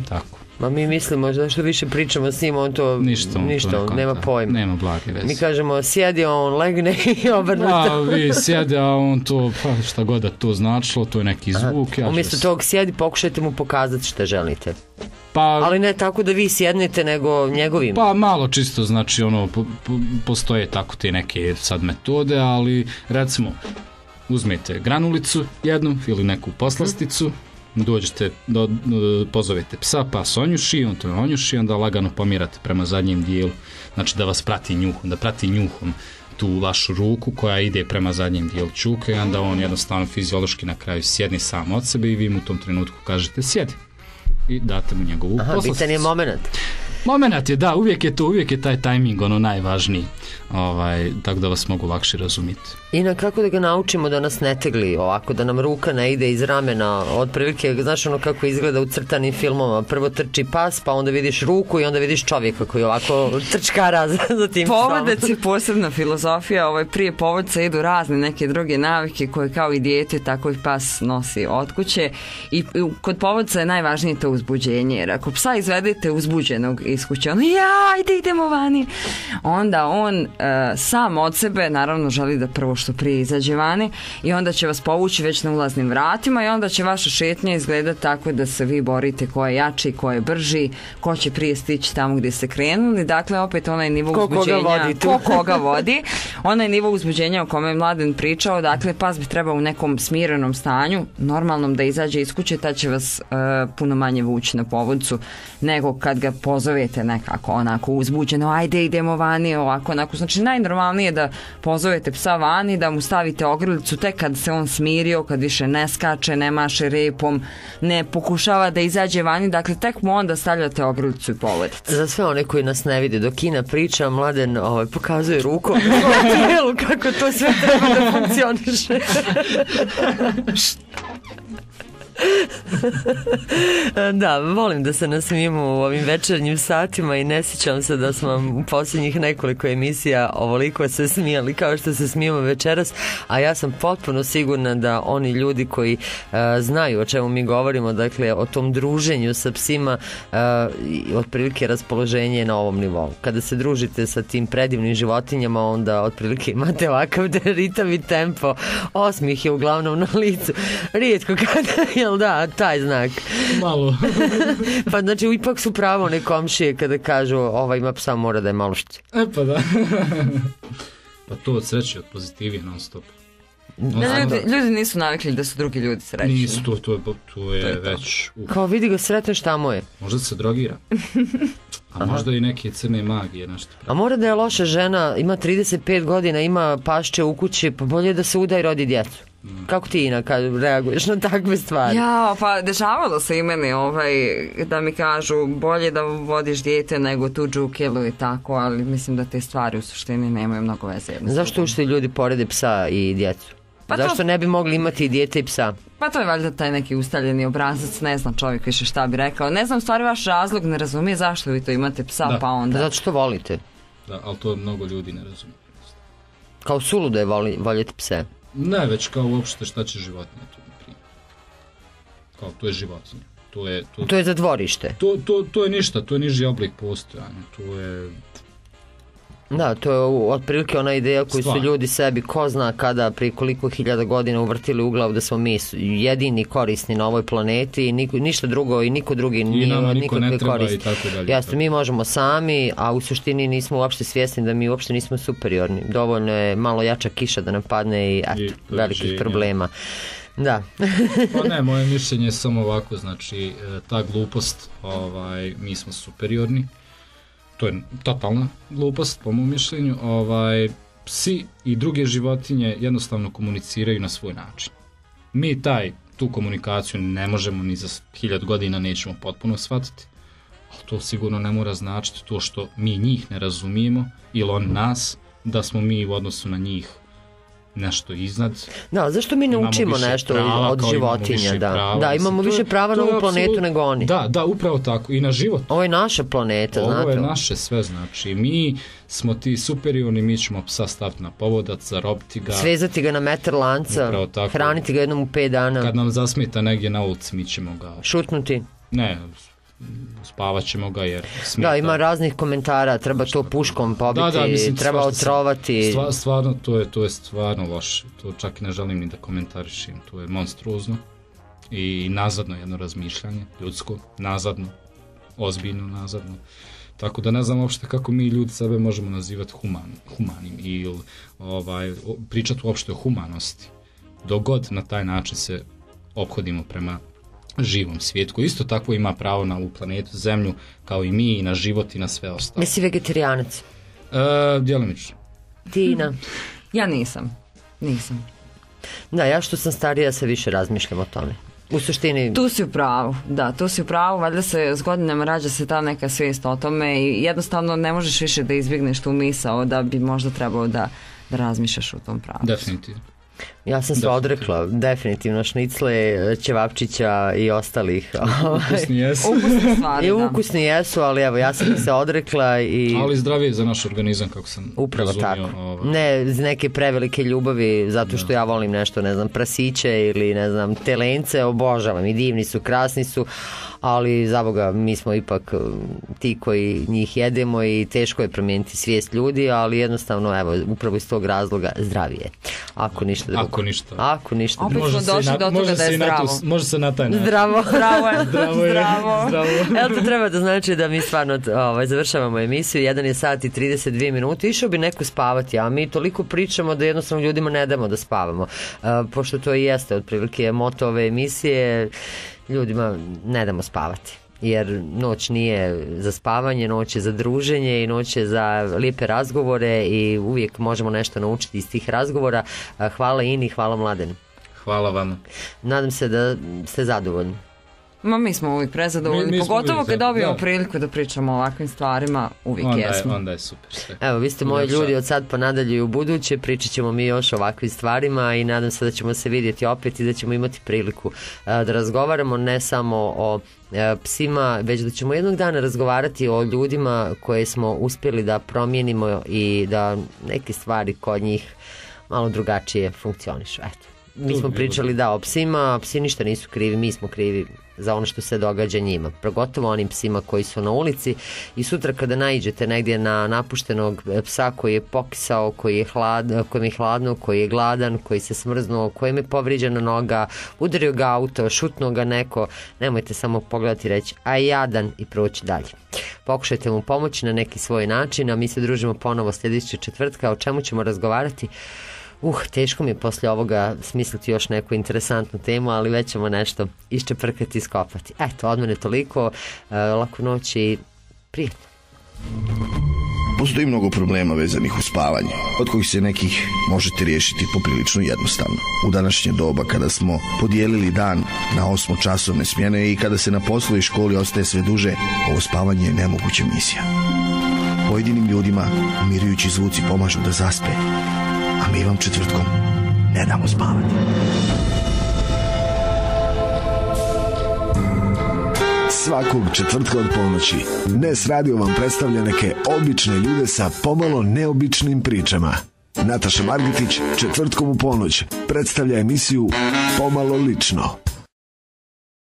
Tako. Ma mi mislimo da što više pričamo s njim, on to Ništa, on to ništa ne on konta. nema pojma. Nema blage veze. Mi kažemo sjedi, on legne i obrnuto. A, vi sjede, a on to, pa šta god da to značilo, to je neki zvuk. Ja Umjesto vas- tog sjedi, pokušajte mu pokazati što želite. Pa, Ali ne tako da vi sjednete, nego njegovim. Pa malo čisto, znači ono, po, po- postoje tako te neke sad metode, ali recimo uzmete granulicu jednu ili neku poslasticu, dođete, do, do- pozovete psa, pa sonjuši, on to onjuši, onda lagano pomirate prema zadnjem dijelu, znači da vas prati njuhom, da prati njuhom tu vašu ruku koja ide prema zadnjem dijelu čuke i onda on jednostavno fiziološki na kraju sjedni sam od sebe i vi mu u tom trenutku kažete sjedi i date mu njegovu Aha, poslasticu. bitan je moment. Momenat je, da, uvijek je to, uvijek je taj tajming ono najvažniji, ovaj, tako da vas mogu lakše razumjeti. I na kako da ga naučimo da nas ne tegli ovako, da nam ruka ne ide iz ramena, otprilike, znaš ono kako izgleda u crtanim filmama, prvo trči pas, pa onda vidiš ruku i onda vidiš čovjeka koji ovako trčkara za, tim. Povodac je posebna filozofija, ovaj, prije povodca idu razne neke druge navike koje kao i dijete, tako i pas nosi od kuće i kod povodca je najvažnije to uzbuđenje, jer ako psa izvedete uzbuđenog iz kuće, ono ja, ajde idemo vani, onda on e, sam od sebe naravno želi da prvo što prije izađe vani i onda će vas povući već na ulaznim vratima i onda će vaša šetnja izgledati tako da se vi borite ko je jači, ko je brži, ko će prije stići tamo gdje ste krenuli, dakle opet onaj nivo Ko koga uzbuđenja, vodi tu. ko koga vodi, onaj nivo uzbuđenja o kome je Mladen pričao, dakle pas bi trebao u nekom smirenom stanju, normalnom da izađe iz kuće, tad će vas e, puno manje vući na povodcu nego kad ga pozovete nekako onako uzbuđeno, ajde idemo vani, ovako onako, znači najnormalnije je da pozovete psa vani, da mu stavite ogrlicu tek kad se on smirio, kad više ne skače, ne maše repom, ne pokušava da izađe vani, dakle tek mu onda stavljate ogrlicu i povodite. Za sve one koji nas ne vide, dok Kina priča, Mladen ovaj, pokazuje rukom tijelu kako to sve treba da funkcioniše. da, volim da se nasmijemo u ovim večernjim satima i ne sjećam se da smo vam u posljednjih nekoliko emisija ovoliko se smijali kao što se smijemo večeras, a ja sam potpuno sigurna da oni ljudi koji e, znaju o čemu mi govorimo, dakle o tom druženju sa psima, i otprilike raspoloženje je na ovom nivou. Kada se družite sa tim predivnim životinjama, onda otprilike imate ovakav ritam i tempo. Osmih je uglavnom na licu. Rijetko kada, jel da, taj znak. Malo. Pa znači ipak su pravo one komšije kada kažu ova ima psa mora da je malo što. e pa da. pa to od sreće, od pozitivije non stop. Ne, ljudi, ljudi nisu navikli da su drugi ljudi srećni. Nisu, to, to, je, to je to. već, u, Kao vidi ga sretno šta mu je. možda se drogira. A možda i neke crne magije, nešto. A mora da je loša žena, ima 35 godina, ima pašće u kući, pa bolje da se uda i rodi djecu. Kako ti Ina kad reaguješ na takve stvari? Ja, pa dešavalo se i meni ovaj, da mi kažu bolje da vodiš dijete nego tuđu kilu i tako, ali mislim da te stvari u suštini nemaju mnogo veze. Zašto ušte ljudi porede psa i djecu? Pa to- Zašto ne bi mogli imati i dijete i psa? Pa to je valjda taj neki ustaljeni obrazac, ne znam čovjek više šta bi rekao. Ne znam stvari vaš razlog, ne razumije zašto vi to imate psa, Da. pa onda... Zato što volite. Da, ali to mnogo ljudi ne razumije. Kao suludo je voli, voljeti pse. Ne, već kao uopšte šta će životinja tu na primjer. Kao to je životinja. To je, to, To je za dvorište. to, to, to je ništa, to je niži oblik postojanja. To je... Da, to je otprilike ona ideja koju su ljudi sebi ko zna kada prije koliko hiljada godina uvrtili u glavu da smo mi jedini korisni na ovoj planeti i niko, ništa drugo i niko drugi nije nikakve treba koristi. i tako dalje. Jasno, mi možemo sami, a u suštini nismo uopšte svjesni da mi uopšte nismo superiorni. Dovoljno je malo jača kiša da nam padne i eto, I velikih problema. Da. Pa ne, moje mišljenje je samo ovako, znači e, ta glupost, ovaj, mi smo superiorni, to je totalna glupost po mom mišljenju, ovaj, psi i druge životinje jednostavno komuniciraju na svoj način. Mi taj tu komunikaciju ne možemo ni za hiljad godina nećemo potpuno shvatiti, ali to sigurno ne mora značiti to što mi njih ne razumijemo ili on nas, da smo mi u odnosu na njih nešto iznad. Da, zašto mi ne Imamo učimo nešto prava, od životinja? Da, prava, da imamo više prava na ovu planetu nego oni. Da, da, upravo tako. I na život. Ovo je naša planeta, Ovo znate. je naše sve, znači. Mi smo ti superiorni, mi ćemo psa staviti na povodac, zarobiti ga. Svezati ga na metar lanca, hraniti ga jednom u pet dana, Kad nam zasmeta negdje na ulici, mi ćemo ga... šutnuti. Ne, spavat ćemo ga jer smeta. Da, ima raznih komentara, treba to puškom pobiti, Da, da, mislim, treba se- otrovati. Stva- stvarno, to je, to je stvarno loše. To čak i ne želim ni da komentarišim. To je monstruozno. I nazadno jedno razmišljanje, ljudsko, nazadno, ozbiljno nazadno. Tako da ne znam uopšte kako mi ljudi sebe možemo nazivati human, humanim ili ovaj, pričati uopšte o humanosti. Dok god na taj način se ophodimo prema živom svijetu koji isto tako ima pravo na ovu planetu Zemlju kao i mi i na život i na sve ostalo. Jesi vegetarijanac? E, djelomično. Tina? Ja nisam. Nisam. Da, ja što sam starija se više razmišljam o tome. U suštini, Tu si u pravu, da, tu si u pravu, valjda se s godinama rađa se ta neka svijest o tome i jednostavno ne možeš više da izbjegneš tu misao da bi možda trebao da, da razmišljaš u tom pravu. Definitivno. Ja sam se odrekla definitivno šnicle, ćevapčića i ostalih. Ukusni jesu. Ukusne stvari, I da. ukusni jesu, ali evo, ja sam se odrekla i... Ali zdravije za naš organizam, kako sam Upravo razumio. tako. ovaj. Ne iz neke prevelike ljubavi, zato što ja volim nešto, ne znam, prasiće ili ne znam, telence, obožavam i divni su, krasni su, ali za Boga mi smo ipak um, ti koji njih jedemo i teško je promijeniti svijest ljudi, ali jednostavno, evo, upravo iz tog razloga zdravije. Ako ništa drugo. Ako ništa. Ako ništa Opet drugo. smo se i došli na- do toga može da je tu- zdravo. može se na taj način. Zdravo. Zdravo je. Zdravo je. Zdravo. Zdravo. Jel to treba da znači da mi stvarno ovaj, završavamo emisiju, jedan je sat i 32 minute, išao bi neko spavati, a mi toliko pričamo da jednostavno ljudima ne damo da spavamo. Uh, pošto to i jeste otprilike moto ove emisije, ljudima ne damo spavati. Jer noć nije za spavanje, noć je za druženje i noć je za lijepe razgovore i uvijek možemo nešto naučiti iz tih razgovora. Hvala Ini, hvala Mladenu. Hvala vama. Nadam se da ste zadovoljni. Ma mi smo uvijek prezadovoljni, Mi- pogotovo kad dobijemo da. priliku da pričamo o ovakvim stvarima, uvijek Onda je, jesmo. onda je super sve. Evo, vi ste moji ljudi od sad pa nadalje i u buduće, pričat ćemo mi još o ovakvim stvarima i nadam se da ćemo se vidjeti opet i da ćemo imati priliku e, da razgovaramo ne samo o e, psima, već da ćemo jednog dana razgovarati o ljudima koje smo uspjeli da promijenimo i da neke stvari kod njih malo drugačije funkcionišu. Eto. Mi smo pričali da o psima, psi ništa nisu krivi, mi smo krivi za ono što se događa njima. Progotovo onim psima koji su na ulici i sutra kada naiđete negdje na napuštenog psa koji je pokisao, koji je hlad, kojem je hladno, koji je gladan, koji se smrznuo, kojem je povrijeđena noga, udario ga auto, šutnuo ga neko, nemojte samo pogledati i reći a jadan i proći dalje. Pokušajte mu pomoći na neki svoj način, a mi se družimo ponovo sljedećeg četvrtka, o čemu ćemo razgovarati. Uh, teško mi je poslije ovoga smisliti još neku interesantnu temu, ali već ćemo nešto iščeprkati i skopati. Eto, od mene toliko, e, laku noć i prijatno. Postoji mnogo problema vezanih uz spavanje, od kojih se nekih možete riješiti poprilično jednostavno. U današnje doba kada smo podijelili dan na osmo časovne smjene i kada se na poslu i školi ostaje sve duže, ovo spavanje je nemoguća misija. Pojedinim ljudima umirujući zvuci pomažu da zaspe, a mi vam četvrtkom ne damo spavati. Svakog četvrtka od ponoći Nes Radio vam predstavlja neke obične ljude sa pomalo neobičnim pričama. Nataša Margitić četvrtkom u ponoć predstavlja emisiju Pomalo lično.